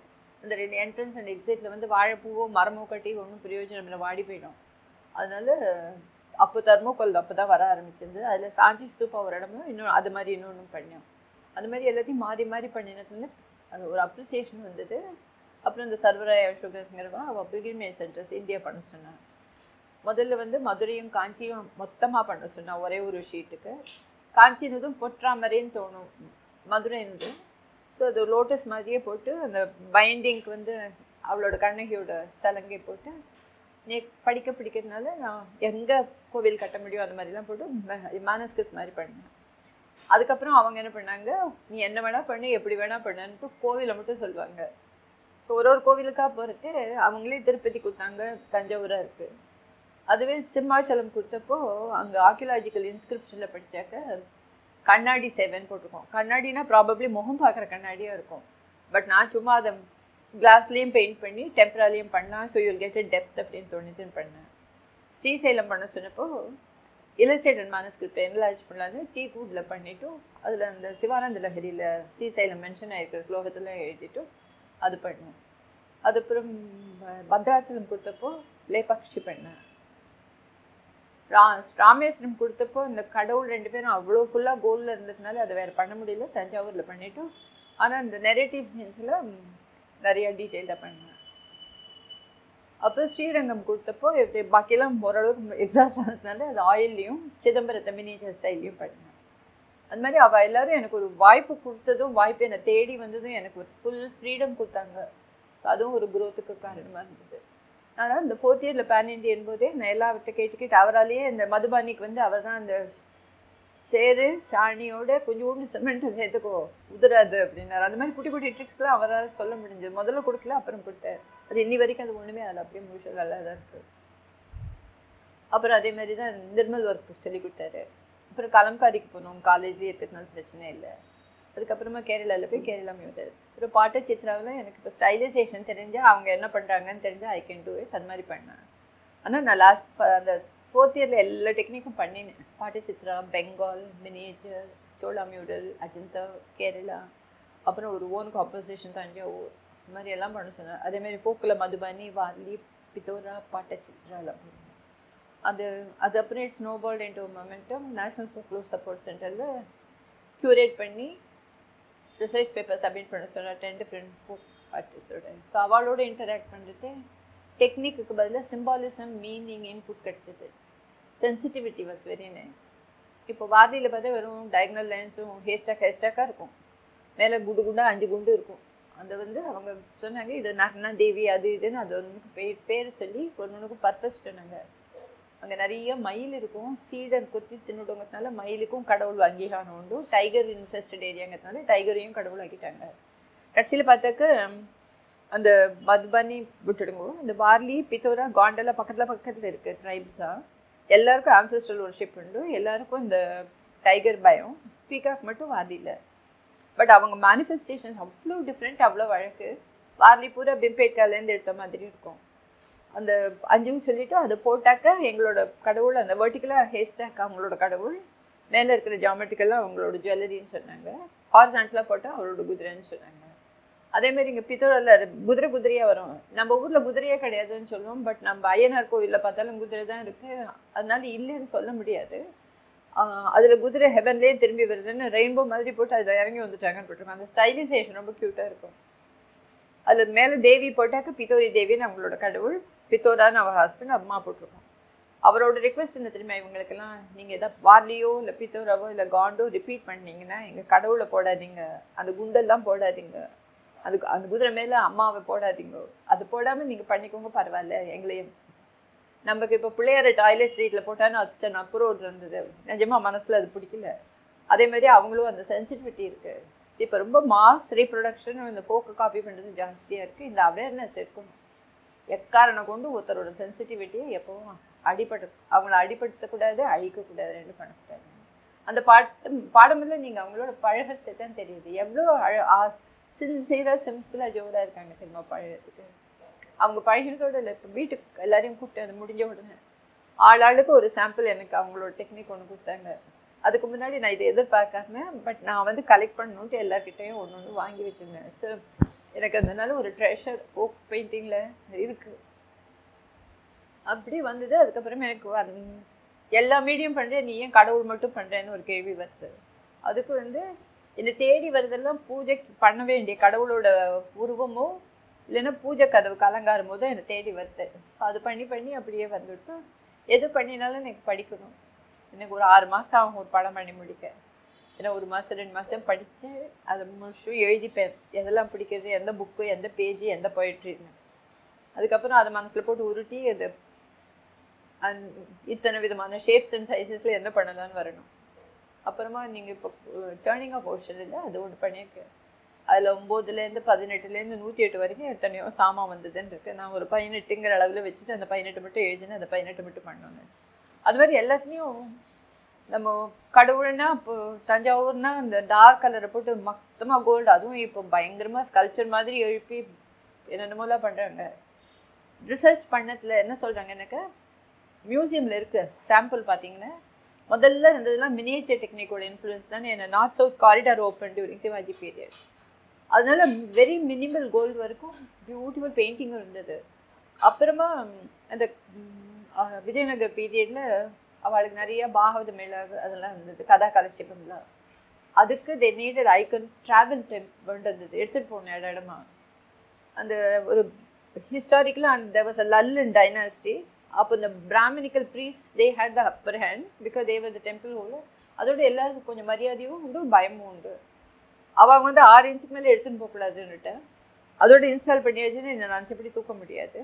அந்த ரெண்டு என்ட்ரன்ஸ் அண்ட் எக்ஸிட்டில் வந்து வாழைப்பூவோ மரமோ கட்டி ஒன்றும் பிரயோஜனம் இல்லை வாடி போயிடும். அதனால அப்போ தர்மோக்கோல் அப்போ தான் வர ஆரம்பிச்சிருந்து அதில் சாஞ்சி ஸ்தூப்பா ஒரு இடமும் இன்னும் அது மாதிரி இன்னொன்று பண்ணோம். அது மாதிரி எல்லாத்தையும் மாறி மாறி பண்ணினதுல அது ஒரு அப்ரிசியேஷன் வந்தது. அப்புறம் இந்த சர்வராய அசோகஸ்ங்கிறவா அவள் பில்கிரிமேஜ் சென்டர்ஸ் இந்தியா பண்ண சொன்னான் முதல்ல வந்து மதுரையும் காஞ்சியும் மொத்தமாக பண்ண சொன்னான் ஒரே ஒரு ஷீட்டுக்கு. காஞ்சினதும் பொற்றாமரேன்னு தோணும் மதுரைந்து ஸோ அது லோட்டஸ் மாதிரியே போட்டு அந்த பைண்டிங்க்கு வந்து அவளோட கண்ணகியோட சலங்கை போட்டு நீ படிக்க பிடிக்கிறதுனால நான் எங்கே கோவில் கட்ட முடியும் அந்த மாதிரிலாம் போட்டு மேனஸ்கிரிப்ட் மாதிரி பண்ணேன். அதுக்கப்புறம் அவங்க என்ன பண்ணாங்க நீ என்ன வேணால் பண்ணு எப்படி வேணால் பண்ணுன்ட்டு கோவிலை மட்டும் சொல்லுவாங்க. ஒரு ஒரு கோவிலுக்காக போகிறதுக்கு அவங்களே திருப்பதி கொடுத்தாங்க தஞ்சாவூராக இருக்குது அதுவே சிம்மாச்சலம் கொடுத்தப்போ அங்கே ஆர்கியலாஜிக்கல் இன்ஸ்கிரிப்ஷனில் படித்தாக்க கண்ணாடி சேவைன்னு போட்டிருக்கோம். கண்ணாடினா ப்ராபப்ளி முகம் பார்க்குற கண்ணாடியாக இருக்கும். பட் நான் சும்மா அதை கிளாஸ்லேயும் பெயிண்ட் பண்ணி டெம்பராலையும் பண்ணலாம் ஸோ யூல் கெட் டெப்த் அப்படின்னு தோணுதுன்னு பண்ணேன். ஸ்ரீசைலம் பண்ண சொன்னப்போ இலஸ்ட்ரேட்டட் மானஸ்கிரிப்ட் என்லாஜ் பண்ணலான்னு டீ கூட்டில் பண்ணிவிட்டும் அதில் அந்த சிவானந்த லஹரியில் ஸ்ரீசைலம் மென்ஷன் ஆகிருக்கிற ஸ்லோகத்தில் எழுதிட்டும் அது பண்ணேன் அதுக்கப்புறம் பத்ராச்சலம் கொடுத்தப்போ லேபாக்ஷி பண்ணேன் ரா ராமேஸ்வரம் கொடுத்தப்போ இந்த கடவுள் ரெண்டு பேரும் அவ்வளோ ஃபுல்லாக கோல்டில் இருந்ததுனால அதை வேறு பண்ண முடியல. தஞ்சாவூரில் பண்ணிவிட்டு ஆனால் இந்த நெரேட்டிவ் சீன்ஸில் நிறைய டீட்டெயிலாக பண்ணேன் அப்போ ஸ்ரீரங்கம் கொடுத்தப்போ எப்படி பாக்கியெல்லாம் ஓரளவுக்கு எக்ஸாஸ்ட் ஆனதுனால அது ஆயில்லையும் சிதம்பரத்தை மினிச்சர் ஸ்டைல்லையும் பண்ணேன் அது மாதிரி அவள் எல்லோரும் எனக்கு ஒரு வாய்ப்பு கொடுத்ததும் வாய்ப்பு என்னை தேடி வந்ததும் எனக்கு ஒரு ஃபுல் ஃப்ரீடம் கொடுத்தாங்க. அதுவும் ஒரு குரோத்துக்கு காரணமாக இருந்தது. அதனால் இந்த ஃபோர்த் இயரில் பேன் இண்டியன் போதே நான் எல்லாவற்றை கேட்டுக்கிட்டு அவராலேயே இந்த மதுபானிக்கு வந்து அவர் தான் அந்த சேரு சாணியோட கொஞ்சோண்டு சிமெண்ட்டை சேர்த்துக்கோ உதிராது அப்படின்னாரு. அந்த மாதிரி குட்டி குட்டி ட்ரிக்ஸ்லாம் அவரால் சொல்ல முடிஞ்சது. முதல்ல கொடுக்கல அப்புறம் கொடுத்தார். அது இன்னி வரைக்கும் அது ஒன்றுமே அதில் அப்படியே முழுச நல்லா தான் இருக்குது அப்புறம் அதே மாதிரி தான் நிர்மல் ஒர்க் சொல்லி கொடுத்தாரு. அப்புறம் கலம்காரிக்கு போனோம். காலேஜ்லேயே இருக்கிறதுனால பிரச்சனை இல்லை. அதுக்கப்புறமா கேரளாவில் போய் கேரளா மியூட்டர் அப்புறம் பாட்டு சித்ராவில் எனக்கு இப்போ ஸ்டைலைசேஷன் தெரிஞ்சு அவங்க என்ன பண்ணுறாங்கன்னு தெரிஞ்சு ஐ கேன் டூ இட் அது மாதிரி பண்ணேன். ஆனால் நான் லாஸ்ட் அந்த ஃபோர்த் இயரில் எல்லா டெக்னிக்கும் பண்ணினேன். Pattachitra Bengal miniature Chola mural Ajanta Kerala. அப்புறம் ஒரு ஓன் காம்போசிஷன் தஞ்சாவூர் இந்த மாதிரி எல்லாம் பண்ண சொன்னேன் அதேமாதிரி போக்கில் மதுபானி வாலி பித்தோரா பாட்ட சித்ராலாம் அது அது அப்புறம் it's snowball into momentum national folklore support சென்டரில் க்யூரேட் பண்ணி ரிசர்ச் பேப்பர் சப்மிட் பண்ண சொன்னேன் டென் டிஃப்ரெண்ட் ஃபோக் ஆர்டிஸ்டோட ஸோ அவளோட இன்டராக்ட் பண்ணுறது டெக்னிக்கு பதிலாக சிம்பாலிசம் மீனிங் இன்புட் கிடைச்சது. சென்சிட்டிவிட்டி வாஸ் வெரி நைஸ் இப்போ வாதியில் பார்த்தா வெறும் டயக்னல் லைன்ஸும் ஹேஸ்டாக் ஹேஸ்டாக்காக இருக்கும். மேலே குண்டு குண்டாக அஞ்சு குண்டு இருக்கும். அந்த வந்து அவங்க சொன்னாங்க இது நர்னா தேவி அது இதுன்னு அது ஒன்றுக்கு பேர் பேர் சொல்லி ஒன்றுக்கு பர்பஸ் சொன்னாங்க. அங்கே நிறைய மயில் இருக்கும். சீடன் கொத்தி தின்னுடுங்கிறதுனால மயிலுக்கும் கடவுள் அங்கீகாரம் உண்டு. டைகர் இன்ஃபெஸ்டட் ஏரியாங்கிறதுனால டைகரையும் கடவுள் ஆக்கிட்டாங்க. கடைசியில் பார்த்தாக்க அந்த மதுபானி விட்டுடுங்க. இந்த பார்லி பித்தோரா காண்டெல்லாம் பக்கத்தில் பக்கத்தில் இருக்குது ட்ரைப்ஸாக எல்லாருக்கும் ஆன்சஸ்ட்ரல் ஒர்ஷிப் உண்டு. எல்லாருக்கும் இந்த டைகர் பயம். பீகாக் மட்டும் வாதியில் பட் அவங்க மேனிஃபெஸ்டேஷன்ஸ் அவ்வளோ டிஃப்ரெண்ட் அவ்வளோ வழக்கு வார்லி பூரா பிம்பேட்காலேருந்து எடுத்த மாதிரி இருக்கும். அந்த அஞ்சும் சொல்லிவிட்டு அதை போட்டாக்க எங்களோட கடவுள் அந்த வெர்டிக்கலாக ஹேஸ்டாக் அவங்களோட கடவுள். மேலே இருக்கிற ஜாமெட்ரிக்கெல்லாம் அவங்களோட ஜுவல்லரின்னு சொன்னாங்க. ஹார்சாண்டலாக போட்டால் அவரோட குதிரைன்னு சொன்னாங்க. அதேமாரி இங்கே பித்தோரில் குதிரை குதிரையாக வரும். நம்ம ஊரில் குதிரையே கிடையாதுன்னு சொல்லுவோம். பட் நம்ம ஐயனார் கோவிலில் பார்த்தாலும் குதிரை தான் இருக்குது அதனால இல்லைன்னு சொல்ல முடியாது. அதில் குதிரை ஹெவன்லேயே திரும்பி வருதுன்னு ரெயின்போ மாதிரி போட்டு அதில் இறங்கி வந்துட்டாங்கன்னு போட்டிருக்கோம் அந்த ஸ்டைலிசேஷன் ரொம்ப க்யூட்டாக இருக்கும். அதில் மேலே தேவி போட்டாக்க பித்தோரி தேவின்னு அவங்களோட கடவுள். பித்தோடான்னு அவள் ஹஸ்பண்ட் அம்மா போட்டிருக்கோம். அவரோட ரிக்வெஸ்ட் என்ன தெரியுமா? இவங்களுக்கெல்லாம் நீங்கள் எதாவது வார்லியோ இல்லை பித்தோராவோ இல்லை காண்டோ ரிப்பீட் பண்ணீங்கன்னா எங்கள் கடவுளை போடாதீங்க. அந்த குண்டெல்லாம் போடாதீங்க. அதுக்கு அந்த குதிரை மேலே அம்மாவை போடாதீங்க. அது போடாமல் நீங்கள் பண்ணிக்கோங்க பரவாயில்ல. எங்களையும் நமக்கு இப்போ பிள்ளையார டாய்லெட் சீட்டில் போட்டான்னு அத்தனை அப்புறம் இருந்தது. நிஜமாக மனசில் அது பிடிக்கல. அதே மாதிரி அவங்களும் அந்த சென்சிட்டிவிட்டி இருக்குது இப்போ ரொம்ப மாஸ் ரீப்ரொடக்ஷன் இந்த போக்கு காப்பி பண்ணுறது ஜாஸ்தியாக இருக்குது இந்த அவேர்னஸ் இருக்கணும். எக்காரணம் கொண்டு ஒருத்தரோட சென்சிட்டிவிட்டியை எப்பவும் அடிபட்டு அவங்கள அடிப்படுத்தக்கூடாது அழிக்கக்கூடாது ரெண்டு பண்ணக்கூடாது. அந்த பாட்டு பாடும்போது நீங்கள் அவங்களோட பழகத்தை தான் தெரியுது. எவ்வளோ சின்சியராக சிம்பிளாக ஜோராக இருக்காங்க தெரியுமா பழகிறதுக்கு? அவங்க பழகிறதோட இல்லை இப்போ வீட்டுக்கு எல்லாரையும் கூப்பிட்டு அது முடிஞ்ச உடனே ஆளாளுக்கு ஒரு சாம்பிள் எனக்கு அவங்களோட டெக்னிக் ஒன்று கொடுத்தாங்க. அதுக்கு முன்னாடி நான் இதை எதிர்பார்க்காம பட் நான் வந்து கலெக்ட் பண்ணணுன்ட்டு எல்லார்கிட்டையும் ஒன்று ஒன்று வாங்கி வச்சுருந்தேன். ஸோ எனக்கு அதனால ஒரு ட்ரெஷர் ஓக் பெயிண்டிங்கில் இருக்குது அப்படி வந்தது அதுக்கப்புறம் எனக்கு வர எல்லா மீடியம் பண்ணுறேன் நீ ஏன் கடவுள் மட்டும் பண்ணுறேன்னு ஒரு கேள்வி வருது. அதுக்கு வந்து என்னை தேடி வருதெல்லாம் பூஜை பண்ண வேண்டிய கடவுளோட உருவமோ இல்லைன்னா பூஜை கதவுக்கு அலங்காரம் தான் என்னை தேடி வருது. அது பண்ணி பண்ணி அப்படியே வந்துவிட்டு எது பண்ணினாலும் எனக்கு படிக்கணும். எனக்கு ஒரு ஆறு மாதம் ஆகும் ஒரு படம் பண்ணி முடிக்க. ஏன்னா ஒரு மாதம் ரெண்டு மாதம் படித்து அதை முடிச்சும் எழுதிப்பேன். எதெல்லாம் பிடிக்கிறது எந்த புக்கு எந்த பேஜ் எந்த பொயிட்ரின்னு அதுக்கப்புறம் அதை மனசில் போட்டு உருட்டி அது அந் இத்தனை விதமான ஷேப்ஸ் அண்ட் சைஸஸில் என்ன பண்ணலான்னு வரணும். அப்புறமா நீங்கள் இப்போ டேர்னிங் ஆஃப் ஓஷன் இல்லை அது ஒன்று பண்ணியிருக்கேன். அதில் ஒம்போதுலேருந்து பதினெட்டுலேருந்து நூற்றி எட்டு வரைக்கும் எத்தனையோ சாமான் வந்ததுன்னு இருக்குது நான் ஒரு பதினெட்டுங்கிற அளவில் வச்சுட்டு அந்த பதினெட்டு மட்டும் எழுதினேன் அந்த பதினெட்டு மட்டும் பண்ணோன்னு அது மாதிரி எல்லாத்துலேயும் நம்ம கடவுள்னா இப்போ தஞ்சாவூர்னா இந்த டார்க் கலரை போட்டு மொத்தமாக கோல்டு அதுவும் இப்போ பயங்கரமாக ஸ்கல்ச்சர் மாதிரி எழுப்பி என்னென்னமோலாம் பண்ணுறாங்க ரிசர்ச் பண்ணத்தில் என்ன சொல்கிறாங்க எனக்கு? மியூசியமில் இருக்க சாம்பிள் பார்த்தீங்கன்னா முதல்ல இருந்ததுலாம் மினியேச்சர் டெக்னிக்கோட இன்ஃப்ளூயன்ஸ் தான் என்ன north south corridor open during Shivaji period அதனால வெரி மினிமல் கோல்டு வரைக்கும் பியூட்டிஃபுல் பெயிண்டிங்கும் இருந்தது. அப்புறமா அந்த விஜயநகர் பீரியடில் அவளுக்கு நிறைய பாகவத மேலாக அதெல்லாம் இருந்தது கதா காலட்சேபம்லாம் அதுக்கு they needed icon travel time இருந்தது எடுத்துகிட்டு போன இட இடமா. அந்த ஒரு ஹிஸ்டாரிக்கலாக அந்த தேர் was a lull in dynasty அப்போ இந்த Brahminical priests they had the upper hand because they were the temple whole அதோட எல்லாருக்கும் கொஞ்சம் மரியாதையும் உண்டு பயமும் உண்டு. அவங்க வந்து ஆறு இன்ச்சுக்கு மேலே எடுத்துன்னு போகக்கூடாதுன்னுட்டு அதோட இன்ஸ்டால் பண்ணியாச்சுன்னு என்ன நினச்சபடி தூக்க முடியாது.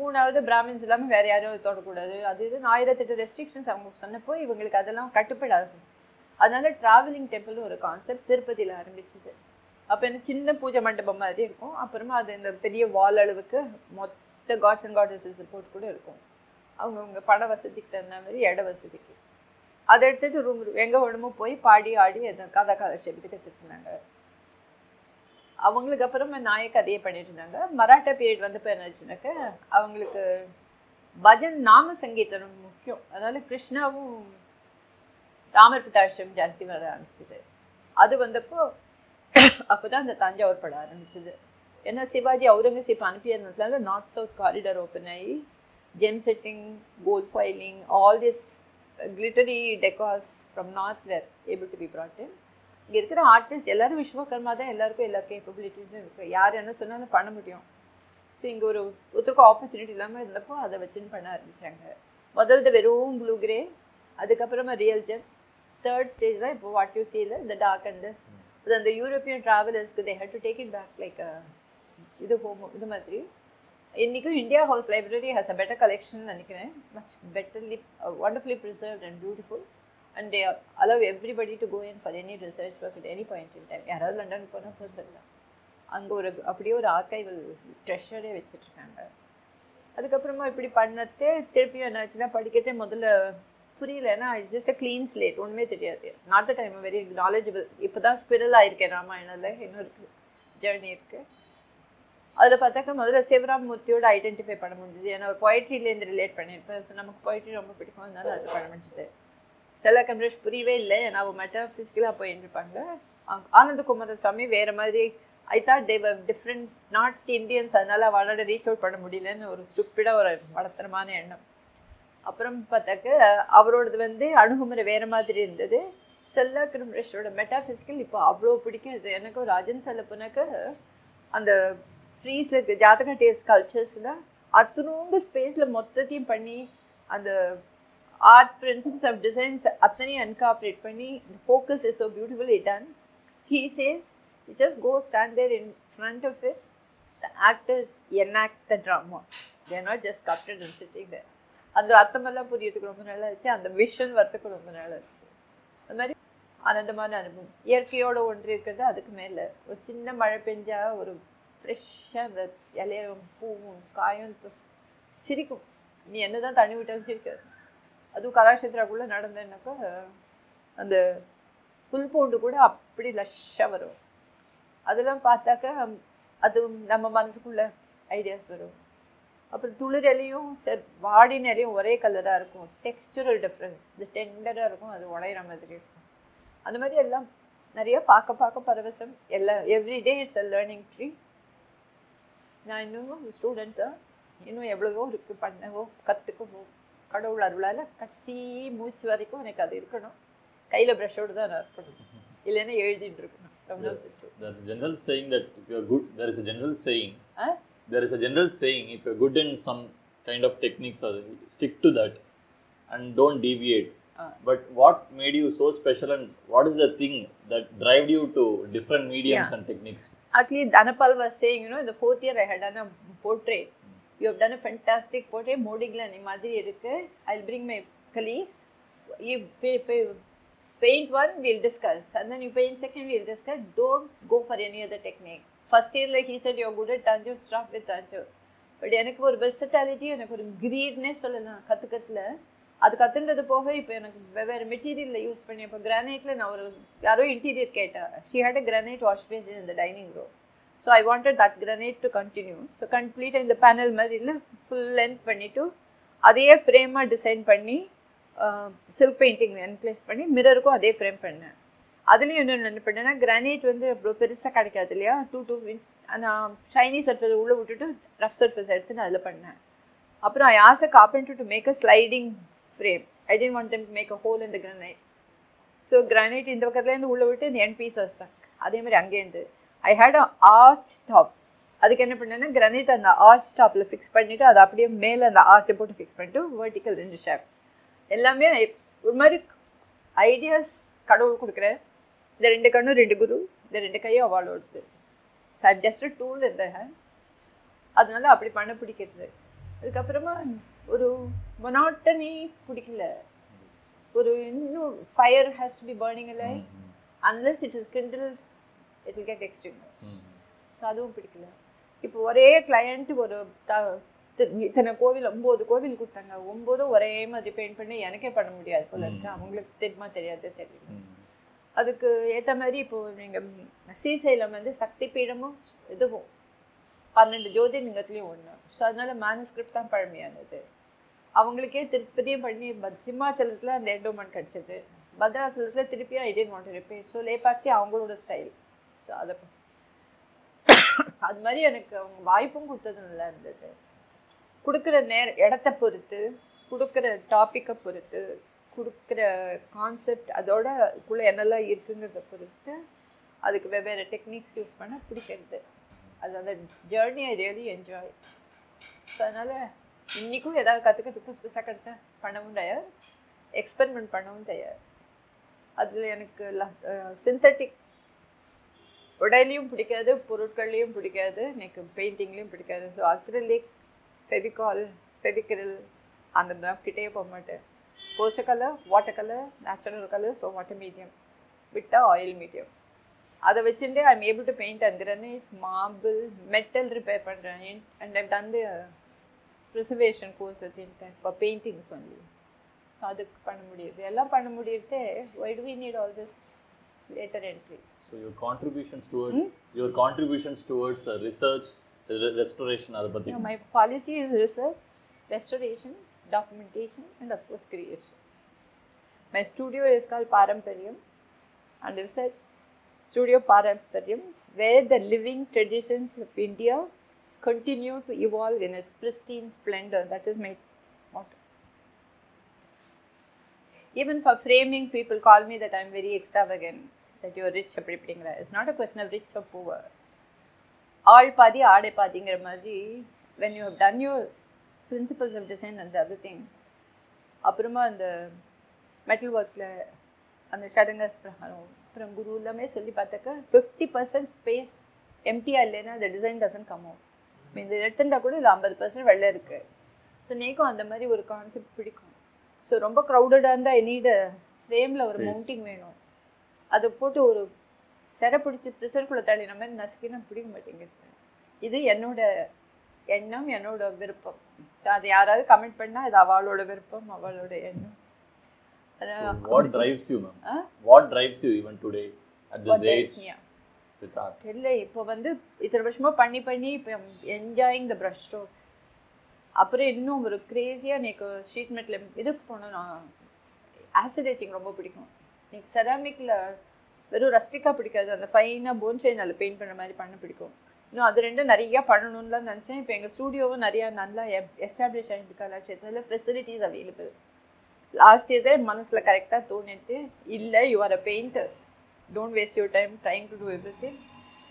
மூணாவது பிராமின்ஸ் இல்லாமல் வேறு யாரும் தொடக்கூடாது. அது இது ஆயிரத்தெட்டு ரெஸ்ட்ரிக்ஷன்ஸ் அவங்க சொன்னப்போ இவங்களுக்கு அதெல்லாம் கட்டுப்படாது. அதனால் ட்ராவலிங் டெம்பிள் ஒரு கான்செப்ட் திருப்பதியில் ஆரம்பிச்சது. அப்போ என்ன சின்ன பூஜை மண்டபம் மாதிரி இருக்கும். அப்புறமா அது இந்த பெரிய வால் அளவுக்கு மொத்த காட்ஸ் அண்ட் காடஸஸ் போட்டு கூட இருக்கும். அவங்கவுங்க பண வசதிக்கு தகுந்த மாதிரி இட வசதிக்கு. அதை எடுத்துகிட்டு ரூம் எங்கே வேணுமோ போய் பாடி ஆடி அந்த கதை காலட்சேபத்துக்கு எடுத்துருந்தாங்க அவங்களுக்கு அப்புறமா நாயக் அதையே பண்ணிட்டு இருந்தாங்க. மராட்டா பீரியட் வந்தப்போ என்னாச்சுனாக்க அவங்களுக்கு பஜன் நாம சங்கீதம் முக்கியம். அதனால கிருஷ்ணாவும் ராமர் பிட்டாட்சம் ஜாஸ்தி வர ஆரம்பிச்சது. அது வந்தப்போ அப்போதான் அந்த தஞ்சாவூர் பட ஆரம்பிச்சது. ஏன்னா சிவாஜி அவுரங்கசீப் அனுப்பியதுனால நார்த் சவுத் காரிடார் ஓப்பன் ஆகி gem setting gold filling all this glittery டெக்காஸ் from north were able to be brought in இங்கே இருக்கிற ஆர்டிஸ்ட் எல்லாரும் விஸ்வகர்மா தான் எல்லாருக்கும் எல்லா கேப்பபிலிட்டிஸும் இருக்குது யார் என்ன சொன்னாலும் பண்ண முடியும். ஸோ இங்கே ஒரு ஒருத்தருக்கும் ஆப்பர்ச்சுனிட்டி இல்லாமல் இருந்தப்போ அதை வச்சுன்னு பண்ண ஆரம்பித்தாங்க முதல்ல வெறும் ப்ளூ கிரே அதுக்கப்புறமா ரியல் ஜெம்ஸ் தேர்ட் ஸ்டேஜ் தான் இப்போ வாட் யூ சீல இந்த டார்க் அண்ட் அது அந்த European ட்ராவலர்ஸ்க்கு they had to take it back like இது ஹோமோ இது மாதிரி. இன்றைக்கும் India House library has a better collection நினைக்கிறேன். Much betterly wonderfully preserve and beautiful and they allow everybody to go in for any research work at any point in time யாராவது லண்டனுக்கு போனால் போக சொல்லலாம் அங்கே ஒரு அப்படியே ஒரு ஆர்கைவல் ட்ரெஷரே வச்சுட்ருக்காங்க. அதுக்கப்புறமா இப்படி பண்ணத்தே திருப்பியும் என்னாச்சுன்னா படிக்கிறதே முதல்ல புரியல. ஏன்னா ஜஸ்ட் அ க்ளீன் ஸ்லேட் ஒன்றுமே தெரியாது. Not the time very knowledgeable இப்போ தான் ஸ்பிரல் ஆகிருக்கேன் ராமாயணத்தில் இன்னும் இருக்குது ஜேர்னி இருக்குது அதில் பார்த்தாக்கா முதல்ல சிவராமூர்த்தியோட ஐடென்டிஃபை பண்ண முடிஞ்சுது. ஏன்னா பொயட்ரிலேருந்து ரிலேட் பண்ணியிருப்பேன். ஸோ நமக்கு பொயட்ரி ரொம்ப பிடிக்கும். அதனால அது பண்ண முடிஞ்சுது. சில கம்ரேஷ் புரியவே இல்லை. ஏன்னா அவள் மெட்டாஃபிசிக்கலாக போய் இருப்பாங்க ஆ- ஆனந்த குமாரசாமி வேறு மாதிரி I thought they were different not Indians அதனால் அவளோட ரீச் அவுட் பண்ண முடியலன்னு ஒரு ஸ்டூப்பிடாக ஒரு வளர்த்தனமான எண்ணம். அப்புறம் பார்த்தாக்க அவரோடது வந்து அணுகுமுறை வேறு மாதிரி இருந்தது. செல்லா கிருமரேஷோட மெட்டாஃபிசிக்கல் இப்போ அவ்வளோ பிடிக்கும். இது எனக்கு ஒரு அஜந்தால போனாக்க அந்த ஃப்ரீஸில் இருக்க ஜாதக டேஸ் கல்ச்சர்ஸில் அத்தனோண்டு ஸ்பேஸில் மொத்தத்தையும் பண்ணி அந்த ஆர்ட் பிரின்சிப்ஸ் ஆஃப் டிசைன்ஸ் அத்தனையும் அன்காப்ரேட் பண்ணி focus is so beautiful it done he says you just go stand there in front of it the actors enact the drama. They are not just sculpted and sitting there. அந்த அர்த்தமெல்லாம் புரியறதுக்கு ரொம்ப நல்லா இருந்துச்சு அந்த vision வரத்துக்கு ரொம்ப நல்லா இருந்துச்சு அது மாதிரி ஆனந்தமான அனுபவம். இயற்கையோட ஒன்று இருக்கிறது அதுக்கு மேலே. ஒரு சின்ன மழை பெஞ்சா ஒரு ஃப்ரெஷ்ஷாக அந்த இலையும் பூவும் காயும் சிரிக்கும். நீ என்ன தான் தண்ணி விட்டாலும் சிரிக்காது. அதுவும் கலாட்சேத்திராக்குள்ளே நடந்தேன்னாக்கா அந்த புல் பூண்டு கூட அப்படி லஷ்ஷாக வரும் அதெல்லாம் பார்த்தாக்கா அது நம்ம மனசுக்குள்ள ஐடியாஸ் வரும் அப்புறம் துளிர் இலையும் செ- வாடின இலையும் ஒரே கலராக இருக்கும் டெக்ஸ்டரல் டிஃப்ரென்ஸ் இது டெண்டராக இருக்கும் அது உடையிற மாதிரி இருக்கும் அந்த மாதிரி எல்லாம் நிறைய பார்க்க பார்க்க பரவசம் எல்லாம் everyday it's a learning tree நான் இன்னும் ஸ்டூடெண்ட் தான் இன்னும் எவ்வளவோ இருக்குது பண்ணவோ கற்றுக்கவோ கடவுள் அருளால் கடைசி மூச்சு வரைக்கும் எனக்கு அது இருக்கணும் கையில் ப்ரஷோடு தான் நான் இருக்கணும் இல்லைன்னா எழுதிட்டு இருக்கணும் ரொம்ப There's a general saying that if you're good, there is a general saying. Huh? There is a general saying if you're good in some kind of techniques, or stick to that, and don't deviate. Ah. But what made you so special, and what is the thing that drive you to different mediums Yeah. and techniques? Actually, Dhanapal was saying, you know, in the fourth year I had done a portrait. you have done a fantastic portray மோடிங்கில் நீ மாதிரி இருக்குது I bring my colleagues you paint one will discuss and then you paint second will discuss don't go for any other technique first இயரில் he said you good at Thanjore stop with Thanjore but எனக்கு ஒரு versatility எனக்கு ஒரு கிரீட்னே சொல்லலாம் கற்றுக்கத்தில் அது கற்றுன்றது போக இப்போ எனக்கு வெவ்வேறு மெட்டீரியலில் யூஸ் பண்ணி இப்போ கிரானைட்டில் நான் ஒரு யாரோ இன்டீரியர் கேட்டேன் she had a granite wash base இந்த dining room so I wanted that granite to continue so கம்ப்ளீட்டாக இந்த பேனல் மாதிரி இல்லை ஃபுல் லென்த் பண்ணிவிட்டு அதையே ஃப்ரேமாக டிசைன் பண்ணி சில்க் பெயிண்டிங் என்க்ளேஸ் பண்ணி மிரருக்கும் அதே ஃப்ரேம் பண்ணேன் அதுலேயும் இன்னொன்று என்ன பண்ணேன்னா கிரானைட் வந்து அவ்வளோ பெருசாக கிடைக்காது இல்லையா டூ டூ நான் ஷைனி சர்ஃபேஸ் உள்ளே விட்டுட்டு ரஃப் சர்ஃபேஸ் எடுத்து நான் அதில் பண்ணேன் அப்புறம் I as a carpenter to make a sliding frame I didn't want them make a hole இந்த கிரானைட் ஸோ கிரானைட் இந்த பக்கத்துலேருந்து உள்ளே விட்டு இந்த என் பீஸ் ஸ்டக் அதே மாதிரி அங்கேருந்து I had a arch top அதுக்கு என்ன பண்ணேன்னா கிரானைட் அந்த ஆர்ச் டாப்பில் ஃபிக்ஸ் பண்ணிவிட்டு அதை அப்படியே மேலே அந்த ஆர்ச்சை போட்டு ஃபிக்ஸ் பண்ணிட்டு வெர்டிக்கல் ரெண்டு ஷேப் எல்லாமே ஒரு மாதிரி ஐடியாஸ் கடவுள் கொடுக்குறேன் இந்த ரெண்டு கண்ணும் ரெண்டு குரு இந்த ரெண்டு கையும் அவளோடது. ஸோ ஐம் ஜஸ்ட் டூல் இந்த ஹேண்ட்ஸ் அதனால அப்படி பண்ண பிடிக்கிறது. அதுக்கப்புறமா ஒரு மொனாட்டனி பிடிக்கல. ஒரு இன்னும் fire has to be burning இல்லை unless it is kindle it will get extreme so அதுவும் பிடிக்கல. இப்போ ஒரே கிளையண்ட் ஒரு த இத்தனை கோவில் ஒம்பது கோவில் கொடுத்தாங்க ஒம்போதும் ஒரே மாதிரி பெயிண்ட் பண்ணி எனக்கே பண்ண முடியாது போல இருக்கு. அவங்களுக்கு தெரியுமா தெரியாது தெரியல. அதுக்கு ஏற்ற மாதிரி இப்போ நீங்கள் ஸ்ரீசைலம் வந்து சக்தி பீடமும் இதுவும் பன்னெண்டு ஜோதிர்லிங்கத்துலேயும் ஒன்று ஸோ அதனால மேனஸ்கிரிப்ட் தான் பழமையானது. அவங்களுக்கே திருப்பதியும் பண்ணி சிம்மாச்சலத்தில் அந்த எண்டோமெண்ட் கிடச்சிது. பத்ராசலத்தில் திருப்பியும் I didn't want repair so Lepakshi அவங்களோட ஸ்டைல் அதை அது மாதிரி எனக்கு அவங்க வாய்ப்பும் கொடுத்தது நல்லா இருந்தது. கொடுக்குற நேர இடத்த பொறுத்து கொடுக்குற டாப்பிக்கை பொறுத்து கொடுக்குற கான்செப்ட் அதோட குள்ளே என்னெல்லாம் இருக்குங்கிறத பொறுத்து அதுக்கு வெவ்வேறு டெக்னிக்ஸ் யூஸ் பண்ண பிடிக்கிறது. அது அந்த journey I really enjoy so அதனால் இன்றைக்கும் ஏதாவது கற்றுக்கிறதுக்கு புதுசு புதுசாக கிடச்சா பண்ணவும் தயார். எக்ஸ்பெரிமெண்ட் பண்ணவும் தயார். அதில் எனக்கு சிந்தட்டிக் உடலையும் பிடிக்காது பொருட்கள்லையும் பிடிக்காது எனக்கு பெயிண்டிங்லேயும் பிடிக்காது. ஸோ அக்ரிலிக் ஃபெவிகால் ஃபெவிக்ரில் அந்த மாதிரி கிட்டே போக மாட்டேன். Poster colour water colour natural colour so water medium விட்டால் ஆயில் மீடியம் அதை வச்சுட்டு I'm able to paint and granite marble metal repair பண்ணுறேன் and I'm done preservation course வச்சுட்டேன் இப்போ பெயிண்டிங்ஸ் வந்து ஸோ அதுக்கு பண்ண முடியுது. எல்லாம் பண்ண முடியுது. Why do we need all this later entry So your contributions towards hmm? your contributions towards uh, research, re- restoration are the no, My policy is research, restoration, documentation, and of course creation. My studio is called Paramparium, and research studio Paramparium, where the living traditions of India continue to evolve in its pristine splendor. That is my motto even for framing people call me that i'm very extravagant that you're rich. அப்படி இப்படிங்கிற. It's not a question of rich or poor. ஆள் பாதி ஆடை பாதிங்கிற மாதிரி when you have done your principles of design and the other thing அப்புறமா அந்த metal ஒர்க்கில் அந்த ஷடங்கஸ் பிரகாரம் அப்புறம் குரு எல்லாமே சொல்லி பார்த்தாக்கா ஃபிஃப்டி பர்சன்ட் ஸ்பேஸ் எம்டியாக இல்லைன்னா அந்த டிசைன் டசன் கம் அவுட் இந்த எடுத்துட்டா கூட இல்லை ஐம்பது பர்சன்ட் வெள்ளை இருக்குது ஸோ நேக்கும் அந்த மாதிரி ஒரு கான்செப்ட் பிடிக்கும் ஸோ ரொம்ப க்ரௌடடாக இருந்தால் நீட் ஃப்ரேமில் ஒரு. மவுண்டிங் வேணும் அதை போட்டு ஒரு சிறை பிடிச்சி ப்ரிசர்க்குள்ளே தள்ளின மாதிரி நசுக்கினா பிடிக்க மாட்டேங்குது. இது என்னோட எண்ணம் என்னோட விருப்பம். அது யாராவது கமெண்ட் பண்ணால் இது அவளோட விருப்பம் அவளோட எண்ணம். you even today at this what age drives me, yeah. with art? இல்லை இப்போ வந்து இத்தனை வருஷமா பண்ணி பண்ணி இப்போ என்ஜாயிங் த ப்ரஷ் ஸ்ட்ரோக்ஸ் அப்புறம் இன்னும் ஒரு க்ரேஸியாக எனக்கு ஷீட் மெட்டில் இதுக்கு போனோம் நான் ஆசிட் ரொம்ப பிடிக்கும். எனக்கு செராமிக்கில் வெறும் ரஸ்டிக்காக பிடிக்காது. அந்த ஃபைனாக போன் அதில் பெயிண்ட் பண்ணுற மாதிரி பண்ண பிடிக்கும். இன்னும் அது ரெண்டும் நிறையா பண்ணணும்லாம் நினச்சேன். இப்போ எங்கள் ஸ்டூடியோவும் நிறையா நல்லா எஸ்டாப்ளிஷ் ஆகிட்டு அதில் ஃபெசிலிட்டிஸ் அவைலபிள் லாஸ்ட் இயர் தான் மனசில் கரெக்டாக தோணிட்டு இல்லை you are a painter don't waste your time trying to do everything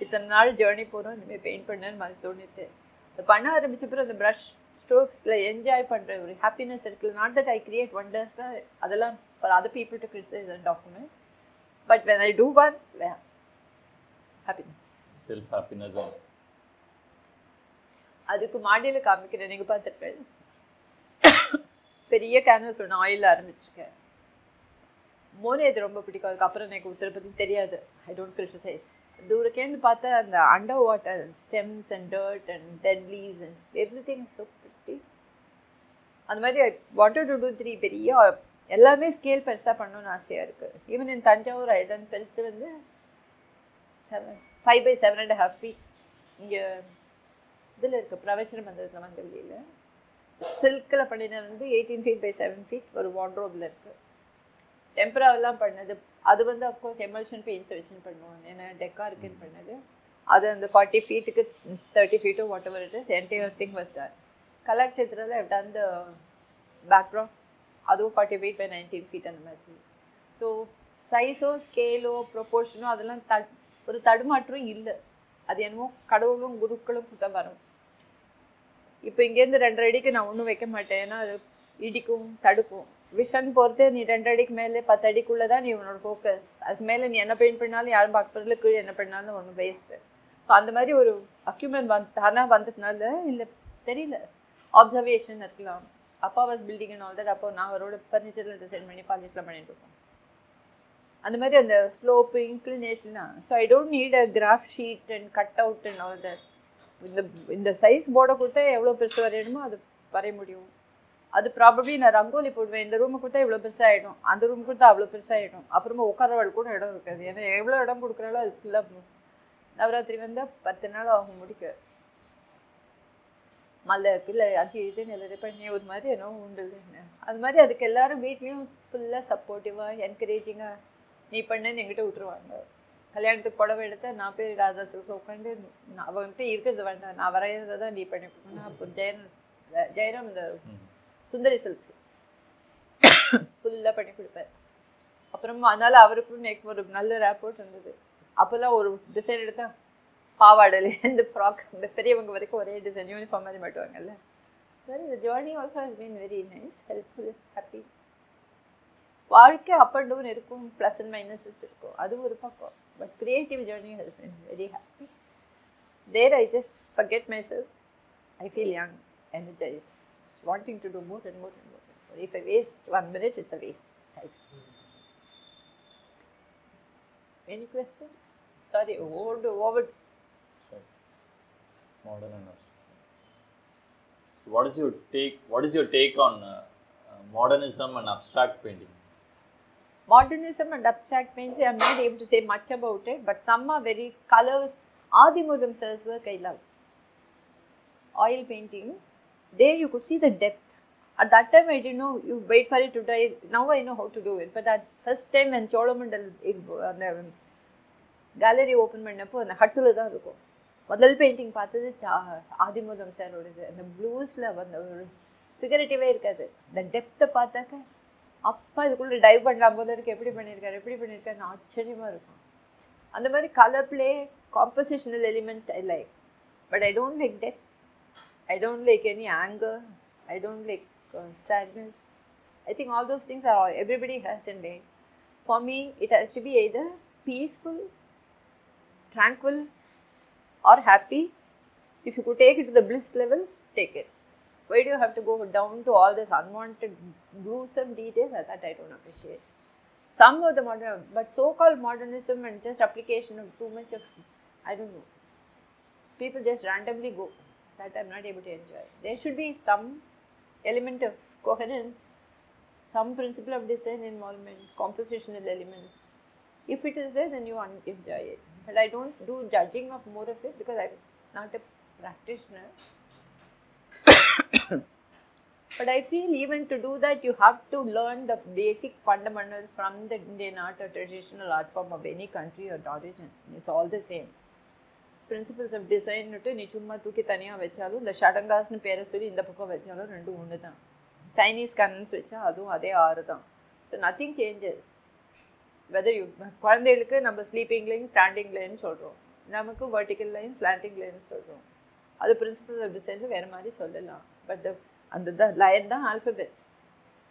இத்தனை நாள் ஜேர்னி போகிறோம் இனிமேல் பெயிண்ட் பண்ணுன்னு மாதிரி தோணிட்டு. அது பண்ண ஆரம்பித்த பிறகு அந்த ப்ரஷ் ஸ்ட்ரோக்ஸில் என்ஜாய் பண்ணுற ஒரு ஹாப்பினஸ் இருக்குது நாட் தட் ஐ கிரியேட் ஒண்டர்ஸாக அதெல்லாம் for other people to criticise and document but when I do one happiness Self happiness and அதுக்கு மாடியில் காமிக்கிறேன். நீங்கள் பார்த்துருப்பேன் பெரிய கேன்வஸ் ஒன்று ஆயில் ஆரம்பிச்சிருக்கேன். மோனே இது ரொம்ப பிடிக்கும். அதுக்கப்புறம் எனக்கு உத்தரை பற்றி தெரியாது. ஐ டோன்ட் கிரிட்டிசைஸ் தூரக்கேந்து பார்த்தா அந்த under water stems and dirt and dead leaves and everything so pretty அந்த மாதிரி வாட்டர் டு டூ த்ரீ பெரிய எல்லாமே ஸ்கேல் பெருசாக பண்ணணும்னு ஆசையாக இருக்குது ஈவன் என் தஞ்சாவூர் ஐடன் பெருசு வந்து seven five by seven and half feet இங்கே இதில் இருக்குது பிரவச்சன மந்திரத்தில் மந்திரியில் சில்கில் பண்ணினது வந்து eighteen feet by seven feet ஒரு வார்ட்ரோபில் இருக்குது டெம்பராவெல்லாம் பண்ணது அது வந்து அஃப்கோர்ஸ் எமல்ஷன் பெயிண்ட்ஸை வச்சுன்னு பண்ணுவோம். ஏன்னா டெக்கா இருக்குன்னு பண்ணது. அது அந்த ஃபார்ட்டி ஃபீட்டுக்கு thirty ஃபீட்டோ whatever it is entire thing was done கலாட்சேத்திரத்தில் I've done the background அதுவும் forty feet by nineteen feet அந்த மாதிரி. ஸோ சைஸோ ஸ்கேலோ ப்ரொப்போர்ஷனோ அதெல்லாம் த ஒரு தடுமாற்றம் இல்லை. அது என்னமோ கடவுளும் குருக்களும் கொடுத்த வரும் இப்போ இங்கேருந்து ரெண்டரை அடிக்கு நான் ஒன்றும் வைக்க மாட்டேன். ஏன்னா அது இடிக்கும் தடுக்கும். விஷன் பொறுத்து நீ ரெண்டு அடிக்கு மேலே பத்து அடிக்குள்ளே தான் நீ உன்னோட ஃபோக்கஸ் அதுக்கு மேலே நீ என்ன பெயிண்ட் பண்ணாலும் யாரும் பார்க்கறதுல கீழே என்ன பண்ணாலும் ஒன்றும் வேஸ்ட்டு ஸோ அந்த மாதிரி ஒரு அக்யூமெண்ட் வந்து தானாக வந்ததுனால இல்லை தெரியல. அப்சர்வேஷன் இருக்கலாம். அப்பா was building and all that அப்போ நான் அவரோட ஃபர்னிச்சரில் டிசைன் பண்ணி பாலிஷ்லாம் பண்ணிட்டு இருக்கோம். அந்த மாதிரி அந்த slope இன்க்ளினேஷன்னா so I don't need a graph sheet and cut out and all that இந்த இந்த சைஸ் போர்டை கொடுத்தா எவ்வளோ பெருசு வரையணுமோ அது வரைய முடியும். அது ப்ராபப்ளி நான் ரங்கோலி போடுவேன். இந்த ரூமை கொடுத்தா இவ்வளோ பெருசாகிடும் அந்த ரூம் கொடுத்தா அவ்வளோ பெருசாகிடும் அப்புறமா உட்காரவாள் கூட இடம் இருக்காது. ஏன்னா எவ்வளோ இடம் கொடுக்குறாலோ அது ஃபுல்லாக நவராத்திரி வந்தால் பத்து நாள் ஆகும் முடிக்க. மல்ல இல்லை அது இதுன்னு எல்லாரும் பண்ணி ஒரு மாதிரி என்னவோ உண்டு. அது மாதிரி அதுக்கு எல்லாரும் வீட்லேயும் ஃபுல்லாக சப்போர்ட்டிவாக என்கரேஜிங்காக நீ பண்ணுன்னு என்கிட்ட விட்டுருவாங்க. கல்யாணத்துக்கு புடவை எடுத்தா நான் போய் ராதா சில்க் உட்காந்து அவங்ககிட்ட இருக்கிறது வேண்டாம். நான் வரைகிறத தான் நீ பண்ணி கொடுக்கணும். அப்போ ஜெயராம் ஜெயராம் இந்த சுந்தரி சில்க்ஸ் ஃபுல்லாக பண்ணி கொடுப்பார் அப்புறமா அதனால அவருக்கும் எனக்கு ஒரு நல்ல ரேப்போர்ட் இருந்தது. அப்போல்லாம் ஒரு டிசைன் எடுத்தா பாவாடையிலேருந்து ஃப்ராக் இந்த பெரியவங்க வரைக்கும் ஒரே டிசைன் யூனிஃபார்ம் மாதிரி மாட்டுவாங்கல்ல so Well, the journey also has been very nice, helpful, happy. வாழ்க்கை அப் அண்ட் டவுன் இருக்கும் ப்ளஸ் அண்ட் மைனஸஸ் இருக்கும். அது ஒரு பக்கம். But creative journey has been very happy there I just forget myself I feel young energise wanting to do more and more and more I waste one minute it's a waste any question sorry old over Right. Modern and abstract. So, what is your take? What is your take on uh, uh, modernism and abstract painting? modernism and abstract paints, I'm not able to say much about it, but some are very colors. Adimudam sir's work I love. Oil painting, there you could see the depth. At that time, I didn't know, you wait for it to dry. Now I know how to do it. But at first time when Cholamandal அந்த gallery open பண்ணப்போ அந்த ஹட்டில் தான் இருக்கும் முதல் painting பார்த்தது சா- ஆதிமுதம் சாரோடது அந்த ப்ளூஸில் அந்த ஒரு ஃபிகரேட்டிவே இருக்காது. இந்த டெப்த்தை பார்த்தாக்க அப்பா இதுக்குள்ளே டைவ் பண்ணலாம் போது இருக்கு. எப்படி பண்ணியிருக்காரு எப்படி பண்ணியிருக்காருன்னு ஆச்சரியமாக இருக்கும். அந்த மாதிரி colour play compositional element I like but I don't like depth I don't like any anger I don't like uh, sadness. I think all those things are all, everybody has in there. For me, it has to be either peaceful, tranquil, or happy. If you could take it to the bliss level, take it. Why do you have to go down to all this unwanted, gruesome details? That I don't appreciate. Some of the modern, but so-called modernism and just application of too much of, I don't know. People just randomly go. That I'm not able to enjoy. There should be some element of coherence, some principle of design involvement, compositional elements. If it is there, then you enjoy it But I don't do judging of more of it because I'm not a practitioner. but I feel even to do that, you have to learn the basic fundamentals from the Indian art or traditional art form of any country or origin. It's all the same. Principles of டிசைன்னுட்டு நீ சும்மா தூக்கி தனியாக வச்சாலும் இந்த ஷடங்காஸ்னு பேரை சொல்லி இந்த பக்கம் வச்சாலும் ரெண்டும் ஒன்று தான் சைனீஸ் கரன்ஸ் வச்சா அதுவும் அதே ஆறு தான் so nothing changes whether you குழந்தைகளுக்கு நம்ம ஸ்லீப்பிங் லைன் ஸ்டாண்டிங் லைன் சொல்கிறோம் நமக்கு வெர்டிக்கல் லைன் ஸ்லாண்டிங் லைன் சொல்கிறோம் அது பிரின்சிபல் ஆஃப் டிசைனில் வேறு மாதிரி சொல்லலாம். பட் அந்த தான் லைன் தான் ஆல்ஃபபெட்ஸ்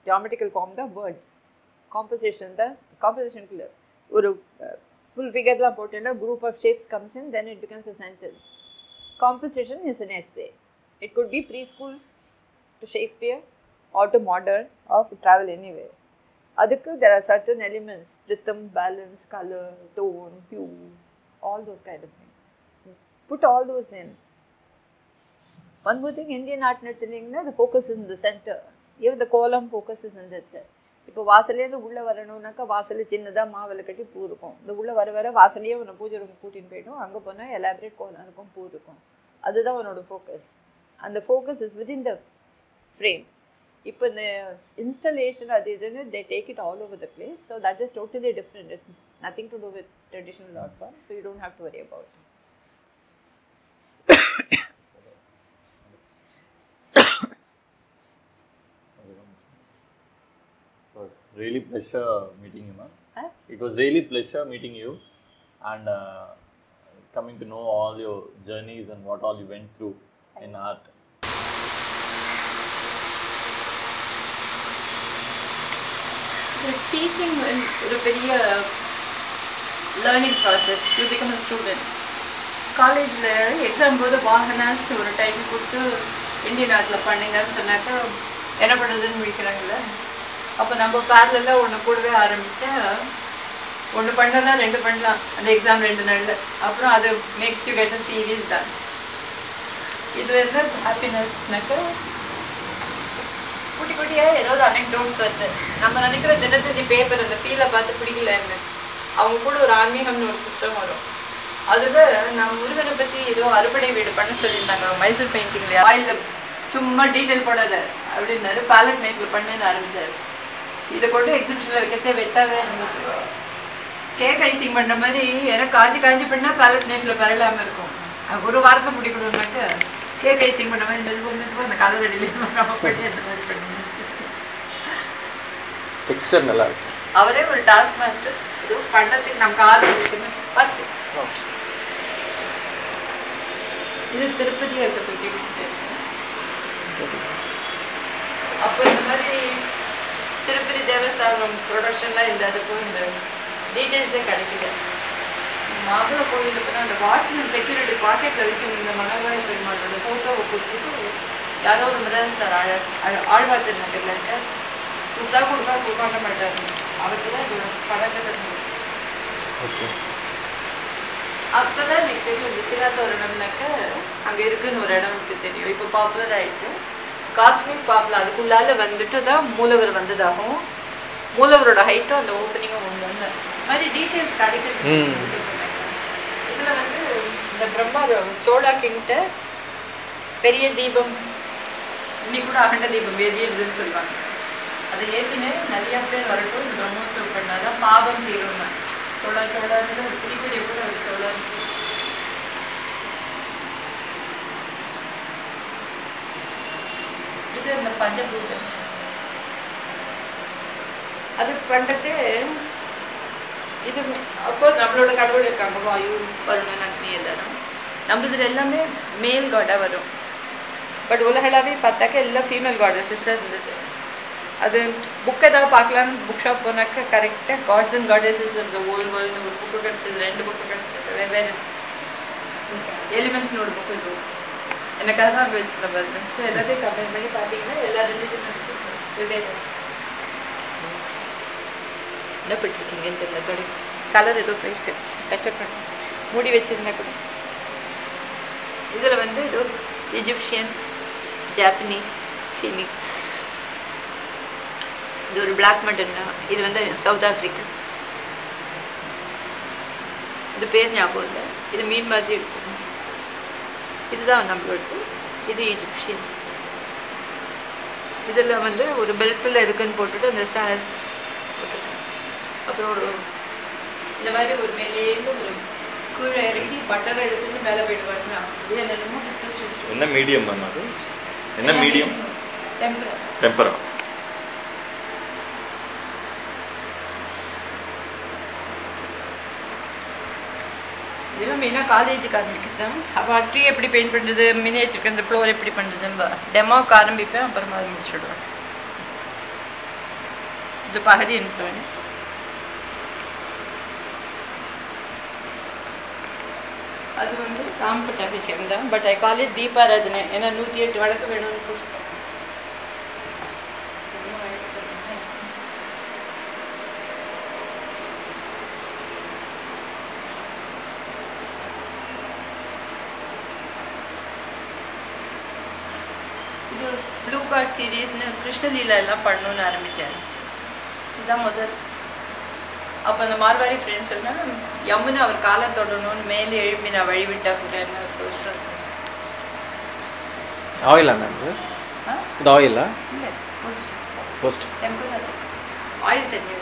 ஜாமெட்டிக்கல் ஃபார்ம் தான் வேர்ட்ஸ் காம்போசிஷன் தான் காம்போசிஷனுக்குள்ள ஒரு ஃபுல் ஃபிகர்லாம் போட்டேன்னா group of shapes comes in then it becomes a sentence composition is an essay it could be preschool to Shakespeare or to modern of to travel anyway அதுக்கு there are certain elements rhythm balance colour tone hue all those kind of thing put all those in one more thing Indian art எடுத்துட்டிங்கன்னா அது focus in the centre even the kolam focus is in இப்போ வாசலேருந்து உள்ளே வரணும்னாக்கா வாசலில் சின்னதாக மாவில் கட்டி பூ இருக்கும். இந்த உள்ளே வர வர வாசலையே உன்னை பூஜை ரூம் கூட்டின்னு போயிடும். அங்கே போனால் எலாபரேட் கோலம் இருக்கும் பூ இருக்கும். அதுதான் உன்னோட ஃபோக்கஸ் அந்த focus is within the frame இப்போ இந்த இன்ஸ்டலேஷன் அது இதுன்னு they take it all over the place so that is totally different it's nothing to do with traditional art form so you don't have to worry about It was really pleasure meeting you, ma'am. Huh? It was really pleasure meeting you and uh, coming to know all your journeys and what all you went through in art. Teaching ஒரு பெரிய learning process you become a student காலேஜில் exam போது வாகனாஸ் ஒரு time கொடுத்து Indian ஆர்ட்டில் பண்ணுங்கன்னு சொன்னாக்கா என்ன பண்ணுறதுன்னு முடிக்கிறாங்கல்ல அப்போ நம்ம பேரலாம் ஒன்று கூடவே ஆரம்பித்தா ஒன்று பண்ணலாம் ரெண்டு பண்ணலாம். அந்த எக்ஸாம் ரெண்டு நாளில். அப்புறம் அது makes you get a serious தான் இதில் இருந்த ஹாப்பினஸ்னாக்கா குட்டி குட்டியாக ஏதோ ஒரு அனெக்டோட்ஸ் வருது. நம்ம நினைக்கிற தினத்தந்தி பேப்பர் அந்த ஃபீலை பார்த்து பிடிக்கலன்னு அவங்க கூட ஒரு ஆன்மீகம்னு ஒரு புஸ்தகம் வரும். அதில் நான் முருகனை பற்றி ஏதோ அறுபடை வீடு பண்ண சொல்லியிருந்தாங்க. மைசூர் பெயிண்டிங்ல ஆயில் சும்மா டீட்டெயில் போடலை அப்படின்னாரு. பேலட் நைட்டில் பண்ணுன்னு ஆரம்பித்தார் இதை கொண்டு எக்ஸிபிஷனில் வைக்கிறதே வெட்டாவே கேக் ஐசிங் பண்ணுற மாதிரி எனக்கு காஞ்சி காஞ்சி பண்ணால் பேலட் நைட்டில் பரலாமல் இருக்கும். ஒரு வாரத்தில் முடிக்கணும்னாக்க கேக் ஐசிங் பண்ண மாதிரி மெதுவாக மெதுவாக அந்த கலர் அடியிலேயே நம்ம பண்ணி அந்த மாதிரி பண்ணி டெக்ஸ்டர் நல்லா இருக்கு அவரே ஒரு டாஸ்க் மாஸ்டர் இது பண்ணத்துக்கு நமக்கு ஆர்வம் இருக்குன்னு பார்த்து இது திருப்பதி pilgrimage. அப்போ இந்த மாதிரி திருப்பதி தேவஸ்தானம் ப்ரொடக்ஷன்லாம் இல்லாதப்போ இந்த டீட்டெயில்ஸே கிடைக்கல. மாம்பழ கோயிலுக்கு போனால் அந்த வாட்ச்மேன் செக்யூரிட்டி பாக்கெட்டில் வச்சு இந்த மகாபாய பெருமாளோட ஃபோட்டோவை கொடுத்துட்டு யாரோ ஒரு மிராஸ்தார் ஆழ ஆழ்- ஆழ்வார் திருநகரில் இருக்க கொடுத்தா கொடுத்தா கொடுக்க மாட்டாரு. அவருக்கு தான் இது பழக்கத்தை ஓகே. அப்பதான் எனக்கு தெரியும் இந்த சிலாத்தோரணம்னாக்க அங்க இருக்குன்னு ஒரு இடம் எனக்கு தெரியும். இப்போ பாப்புலர் ஆயிட்டு காஸ்மிக் பாப்புலர் அதுக்குள்ளால வந்துட்டு தான் மூலவர் வந்ததாகவும் மூலவரோட ஹைட்டும் அந்த ஓப்பனிங்கும் ஒன்று ஒன்று மாதிரி டீட்டெயில்ஸ் கிடைக்கிறது. இதுல வந்து இந்த பிரம்மா சோழா கிங்கிட்ட பெரிய தீபம் இன்னைக்கு கூட அகண்ட தீபம் ஏதியதுன்னு சொல்லுவாங்க. அதை ஏத்தினே நிறைய பேர் வரட்டும் இந்த பிரம்மோத்சவம் பண்ணாதான் பாவம் தீரும் சோழா சோழான்னு ஒரு குறிப்பிடிய கூட ஒரு சோழா இது இந்த பஞ்சபூதம். அது பண்றது இது அப்கோர்ஸ் நம்மளோட கடவுள் இருக்காங்க. வாயு வருணன் அக்னி நம்ம நம்மளதுல எல்லாமே மேல் காடாக வரும். பட் உலகளாவே பார்த்தாக்க எல்லாம் ஃபீமேல் காடஸஸாக இருந்தது. அது புக் ஏதாவது பார்க்கலான்னு புக் ஷாப் போனாக்கா கரெக்டாக gods and goddesses of the whole world ஒரு புக்கு கிடச்சிது ரெண்டு புக்கு கிடச்சது வெவ்வேறு எலிமெண்ட்ஸ்னு ஒரு புக்கு இது. எனக்கு தான் அங்கே வச்சுருந்த பாருங்க ஸோ எல்லாத்தையும் கம்பேர் பண்ணி பார்த்தீங்கன்னா எல்லா ரிலிஜன் வெவ்வேறு. என்ன பண்ணிருக்கீங்கன்னு தெரியல தொடங்கி கலர் ஏதோ போயிட்டு டச்சப் பண்ணி. மூடி வச்சிருந்தா கூட. இதில் வந்து ஏதோ இஜிப்சியன் ஜாப்பனீஸ் ஃபினிக்ஸ் இது ஒரு பிளாக் மட்டன்னா இது வந்து சவுத் ஆஃப்ரிக்கா இது பேர் ஞாபகம் இல்லை. இது மீன் மாதிரி இருக்கும். இதுதான் நம்மளோடது இது ஈஜிப்சியன் இதில் வந்து ஒரு பெல்ட்டில் இருக்குன்னு போட்டுட்டு அந்த ஸ்டார்ஸ் அப்புறம் ஒரு இந்த மாதிரி ஒரு மேலேருந்து ஒரு கீழே இறங்கி பட்டரை எடுத்துட்டு மேலே போயிடுவாங்க அப்படியே என்னென்னமோ என்ன மீடியம் என்ன மீடியம் டெம்பரா இதெல்லாம் மெயினாக காலேஜுக்கு ஆரம்பிக்கிறேன் தான். அப்போ ட்ரீ எப்படி பெயிண்ட் பண்ணுறது மினியேச்சருக்கு அந்த ஃப்ளோர் எப்படி பண்ணுறது டெமோவுக்கு ஆரம்பிப்பேன் அப்புறமா அதை முடிச்சுடுவேன். இது பகதி இன்ஃப்ளூயன்ஸ் அது வந்து காம்பட் அபிஷேகம் தான். பட் ஐ கால் இட் தீபாராதனை. ஏன்னா நூற்றி எட்டு வழக்கு வேணும்னு போட்டுட்டேன் இது கார்ட் சீரீஸ்னு கிருஷ்ணலீலா எல்லாம் பண்ணணும்னு ஆரம்பித்தேன் இதுதான் முதல். அப்போ அந்த மார்வாரி ஃப்ரெண்ட் சொன்னாங்க யமுனை அவர் காலை தொடணும்னு மேலே எழுப்பி நான் வழிவிட்டா கூட என்ன போஸ்டர் ஆயிலா மேம் இது? ஆயிலா இல்லை போஸ்ட் ஆயில் தண்ணி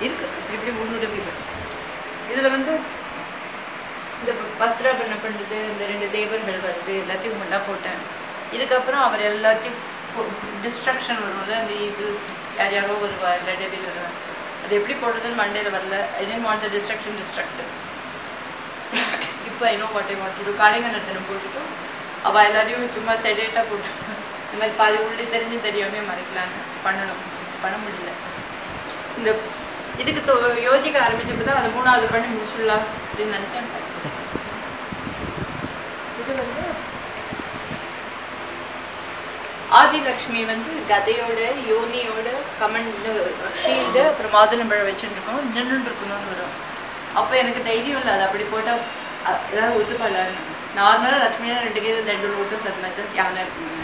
இருக்கு. இப்படி இப்படி முன்னுரிமை இதில் வந்து இந்த பத்ரா பண்ண பண்ணுறது இந்த ரெண்டு தேவர்கள் வருது எல்லாத்தையும் ஒன்றா போட்டேன் இதுக்கப்புறம் அவர் எல்லாத்தையும் டிஸ்ட்ரக்ஷன் வரும்ல அந்த இது யார் யாரோ வருவா இல்லை டெபிள் அது எப்படி போடுறதுன்னு மண்டேல வரல. I didn't want the destruction destruct இப்போ I know what I want to Kalinga Narthanam போட்டுட்டு அவள் எல்லாரையும் சும்மா செடேட்டாக போட்டு இந்த மாதிரி பாதி உள்ளே தெரிஞ்சு தெரியாமே மறைக்கலான்னு பண்ணணும். பண்ண முடியல. இந்த இதுக்கு தோ யோசிக்க ஆரம்பிச்சப்போ தான் அது மூணாவது பண்ணி முடிச்சிடலாம் அப்படின்னு நினச்சேன். இது வந்து ஆதிலக்ஷ்மி வந்து கதையோட யோனியோட கமண்ட் ஷீல்டு அப்புறம் மாதுளம்பழம் வச்சுருக்கோம் இருக்கோம் நின்றுட்டு இருக்கணும்னு வரும். அப்போ எனக்கு தைரியம் இல்லை. அது அப்படி போட்டால் எல்லாரும் ஒத்துப்பாளான்னு நார்மலாக லக்ஷ்மியாக ரெண்டு கேது ரெண்டு லோட்டஸ் அது மாதிரி தான் யானை இருக்குங்க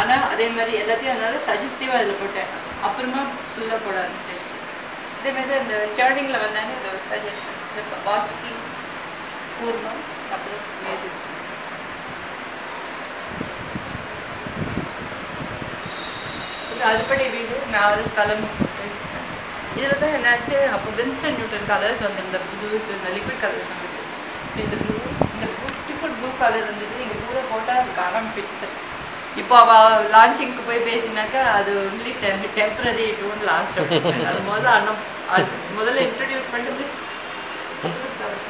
ஆனால் அதே மாதிரி எல்லாத்தையும் அதனால சஜஸ்டிவாக அதில் போட்டேன். அப்புறமா ஃபுல்லாக போட ஆரம்பிச்சு இதே மாதிரி சேர்னிங்கில் வந்தாங்க. இந்த சஜஷன் இந்த வாசுகி கூர்மம் அப்புறம் ஒரு அறுபடை வீடு நான் ஒரு ஸ்தலம் இதில் தான் என்னாச்சு? அப்போ வின்ஸ்டன் நியூட்டன் கலர்ஸ் வந்து இந்த ப்ளூஸ் இந்த லிக்விட் கலர்ஸ் வந்தது. இந்த ப்ளூ இந்த பியூட்டிஃபுல் ப்ளூ கலர் இருந்தது. நீங்கள் கூட போட்டால் அது காணாமல் போயிட்டு இப்போ அவள் லான்ச்சிங்க்கு போய் பேசினாக்கா அது only tem temporary it won't last அது முதல்ல அண்ணம் அது முதல்ல இன்ட்ரடியூஸ் பண்ணுறது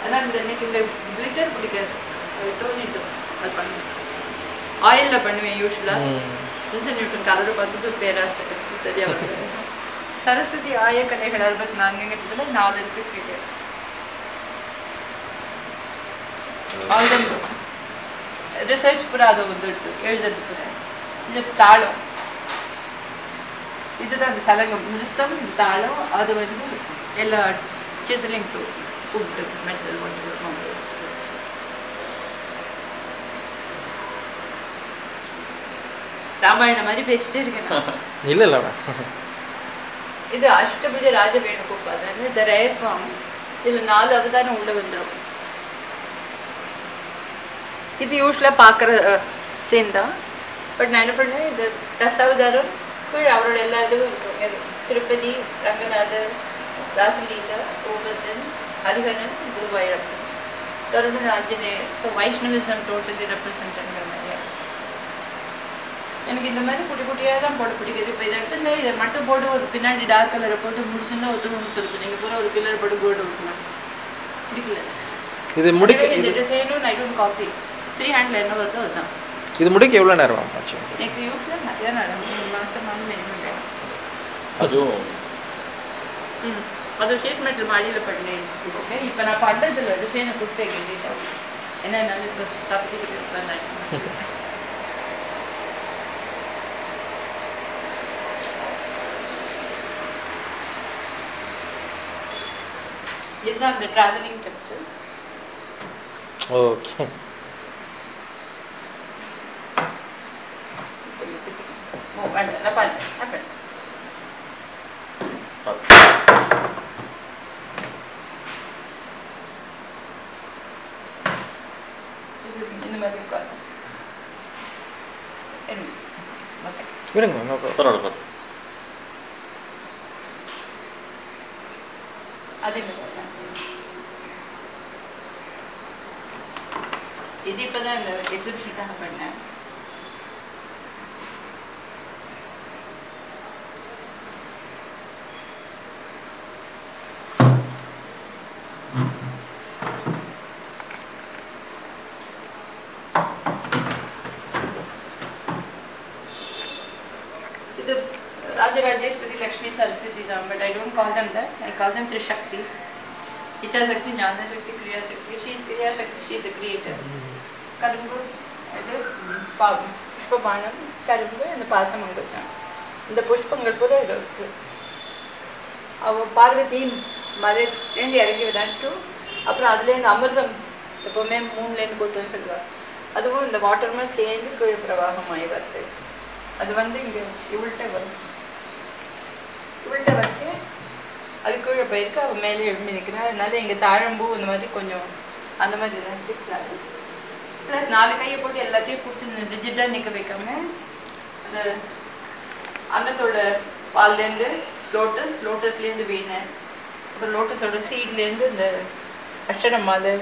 ஆனால் இந்த எனக்கு இந்த கிளிட்டர் பிடிக்காது. அது தோணிட்டு அது பண்ணுவேன் ஆயிலில் பண்ணுவேன் யூஸ்வலாக வில்சன் நியூட்டன் கலரு பார்த்துட்டு பேராசை சரியா வருது. சரஸ்வதி ஆயக்கலைகள் அறுபத்தி நான்குங்கிறதுல நாலு இருக்கு கேட்டு ரிசர்ச் பூரா அதை வந்து எடுத்து எழுதுறது பூரா. இது தாளம். இதுதான் அந்த சலங்கம். நிறுத்தம் தாளம் அது வந்து எல்லா சிசிலிங் டூ ஃபுட் மெட்டல் ஒன்று ராமாயணம் மாதிரி பேசிட்டே இருக்கேன். இல்லை இல்லை இது Ashtabhuja Rajavenugopalan is rare form இதில் நாலு அவதாரம் உள்ள வந்துடும் இது யூஸ்வலாக பார்க்குற சீன் தான். பட் நான் என்ன பண்ணேன்? இது தசாவதாரம் கீழே அவரோட எல்லா இதுவும் இருக்கும். திருப்பதி ரங்கநாதர் ராசலீலா கோவர்தன் ஹரிஹரன் குருவாயூரப்பன். கருடன் ஆஞ்சநேயர். ஸோ வைஷ்ணவிசம் டோட்டலி ரெப்ரசன்ட்ங்கிற மாதிரி எனக்கு இந்த மாதிரி குட்டி குட்டியாக தான் போட பிடிக்குது இப்போ இதை எடுத்துட்டு இதை மட்டும் போட்டு ஒரு பின்னாடி டார்க் கலரை போட்டு முடிச்சுன்னா ஒருத்தர் சொல்லுது. நீங்கள் பூரா ஒரு பில்லர் போட்டு கோல்டு விட்டுணும் பிடிக்கல. இது முடிக்க இந்த டிசைனும் ஐ டோன்ட் காப்பி ஃப்ரீ ஹேண்டில் என்ன வருதோ அதுதான். இது முடிக்க எவ்வளோ நேரம் ஆகும் ஆச்சு? எனக்கு யூஸில் நிறையா நடக்கும் மூணு மாதம் வந்து மினிமம் வேணும் அதுவும் ம். அது ஷீட் மெட்டல் மாடியில் பண்ணி வச்சுருக்கேன். இப்போ நான் பண்ணுறதில்ல டிசைனை கொடுத்து என்னால் இப்போ தப்பிக்கிட்டு இருப்பேன் இதுதான் அந்த ட்ராவலிங் டெம்பிள் ஓகே ஓ வேண்டாம் நான் பண்ணேன் நான் பண்ணேன் இது இந்த மாதிரி உட்காரு என்ன ஓகே விடுங்க no problem. பரவாயில்ல பரவாயில்ல அதே மாதிரி தான். இது இப்போதான் இந்த எக்ஸிபிஷனுக்காக பண்ணேன் இது Rajarajeshwari Shakti, Saraswati Shakti, but I don't call them that I call them Trishakti Ichchashakti Gnanashakti Kriyashakti கரும்பு இது புஷ்பபானம் கரும்பு இந்த பாசமங்கசம் இந்த புஷ்பங்கள் கூட இது இருக்கு. அவ பார்வதி மலையிலேருந்து இறங்கி விளையாட்டு அப்புறம் அதுலேருந்து அமிர்தம் எப்போவுமே மூணுலேருந்து கொட்டுன்னு சொல்லுவாள் அதுவும் இந்த வாட்டருமே சேர்ந்து கீழே பிரவாகமாகி வருது. அது வந்து இங்கே இவள்கிட்ட வரும். இவள்கிட்ட அது கீழே போயிருக்கு அவள் மேலே எழுப்பி நிற்கிறேன். அதனால எங்கள் தாழம்பூ இந்த மாதிரி கொஞ்சம் அந்த மாதிரி ரெஸ்டிக் ஃப்ளவர்ஸ் ப்ளஸ் நாலு கையை போட்டு எல்லாத்தையும் கொடுத்து ரிஜிட்டாக நிற்க வைக்காம அந்த அன்னத்தோட பால்லேருந்து லோட்டஸ் லோட்டஸ்லேருந்து வீணை அப்புறம் லோட்டஸோட சீட்லேருந்து இந்த அக்ஷரம் மாலை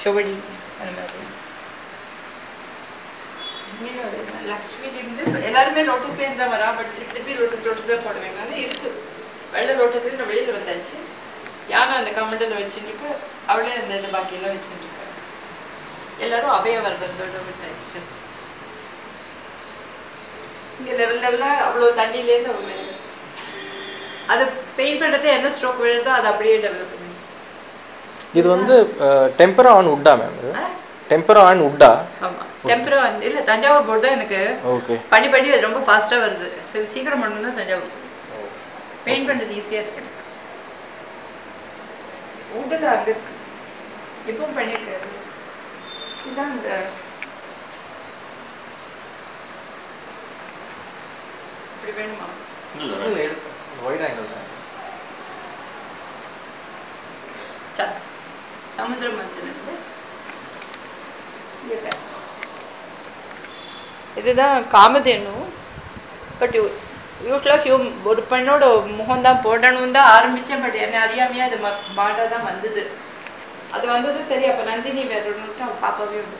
சுவடி அந்த மாதிரி. லக்ஷ்மிலேருந்து எல்லாருமே லோட்டஸ்லேருந்து தான் வரா பட் திருப்பி லோட்டஸ் லோட்டஸ் தான் போடுவேன். இருக்குது வெள்ளை லோட்டஸ்லேருந்து நான் வெளியில் வந்தாச்சு. யானை அந்த கமெண்டில் வச்சுட்டு அவளே அந்த இந்த பாக்கியெல்லாம் வச்சுட்டு இருக்கா எல்லாரும் அபய வர்க்கத்தோட விட்டாச்சு. இங்கே லெவல் லெவலாக அவ்வளோ தண்ணியிலேருந்து அவங்க அது பெயிண்ட் பண்ணுறது என்ன ஸ்ட்ரோக் விழுதோ அதை அப்படியே டெவலப் பண்ணி. இது வந்து டெம்பரா ஆன் உட்டா மேம் இது. டெம்பரா ஆன் உட்டா டெம்பரோ இல்லை தஞ்சாவூர் போர்டு தான் எனக்கு. ஓகே பண்ணி பண்ணி ரொம்ப ஃபாஸ்ட்டாக வருது. சீக்கிரம் பண்ணணும்னா தஞ்சாவூர். பெயிண்ட் பண்ணுறது ஈஸியாக இருக்கு உட்டில் அங்கே இருக்கு இப்பவும் பண்ணியிருக்காரு இதுதான் இந்த இப்படி வேணுமா? இல்லை ஒயிட் ஆங்கிள் தான். ச சமுத்திர மத்தியிலிருந்து இங்க பாரு. இதுதான் காமதேனு. பட் வீட்டில் ஹியூ ஒரு பெண்ணோட முகம் தான் போடணும் தான் ஆரம்பித்தேன் பட் என்ன அறியாமையே அது ம மாடாக தான் வந்தது. அது வந்தது சரி அப்போ நந்தினி வேறொன்னுட்டு அவன் பாப்பாவே வந்து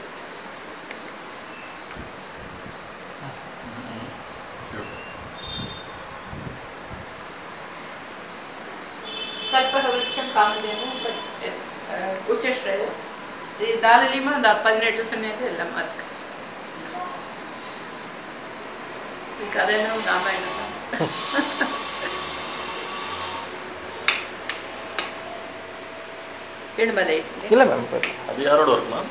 கல்பகவருஷம் காமதேனு பட் உச்சஸ்ரேயஸ் இது தாதலியுமா அந்த பதினெட்டு சொன்னது எல்லாமே இருக்கு ಈ ಕಥೆನೂ ರಾಮಾಯಣ ಹೆಣ್ಮಲೆ இல்லை மேம் இப்போ அது யாரோட ஒர்க் மேம்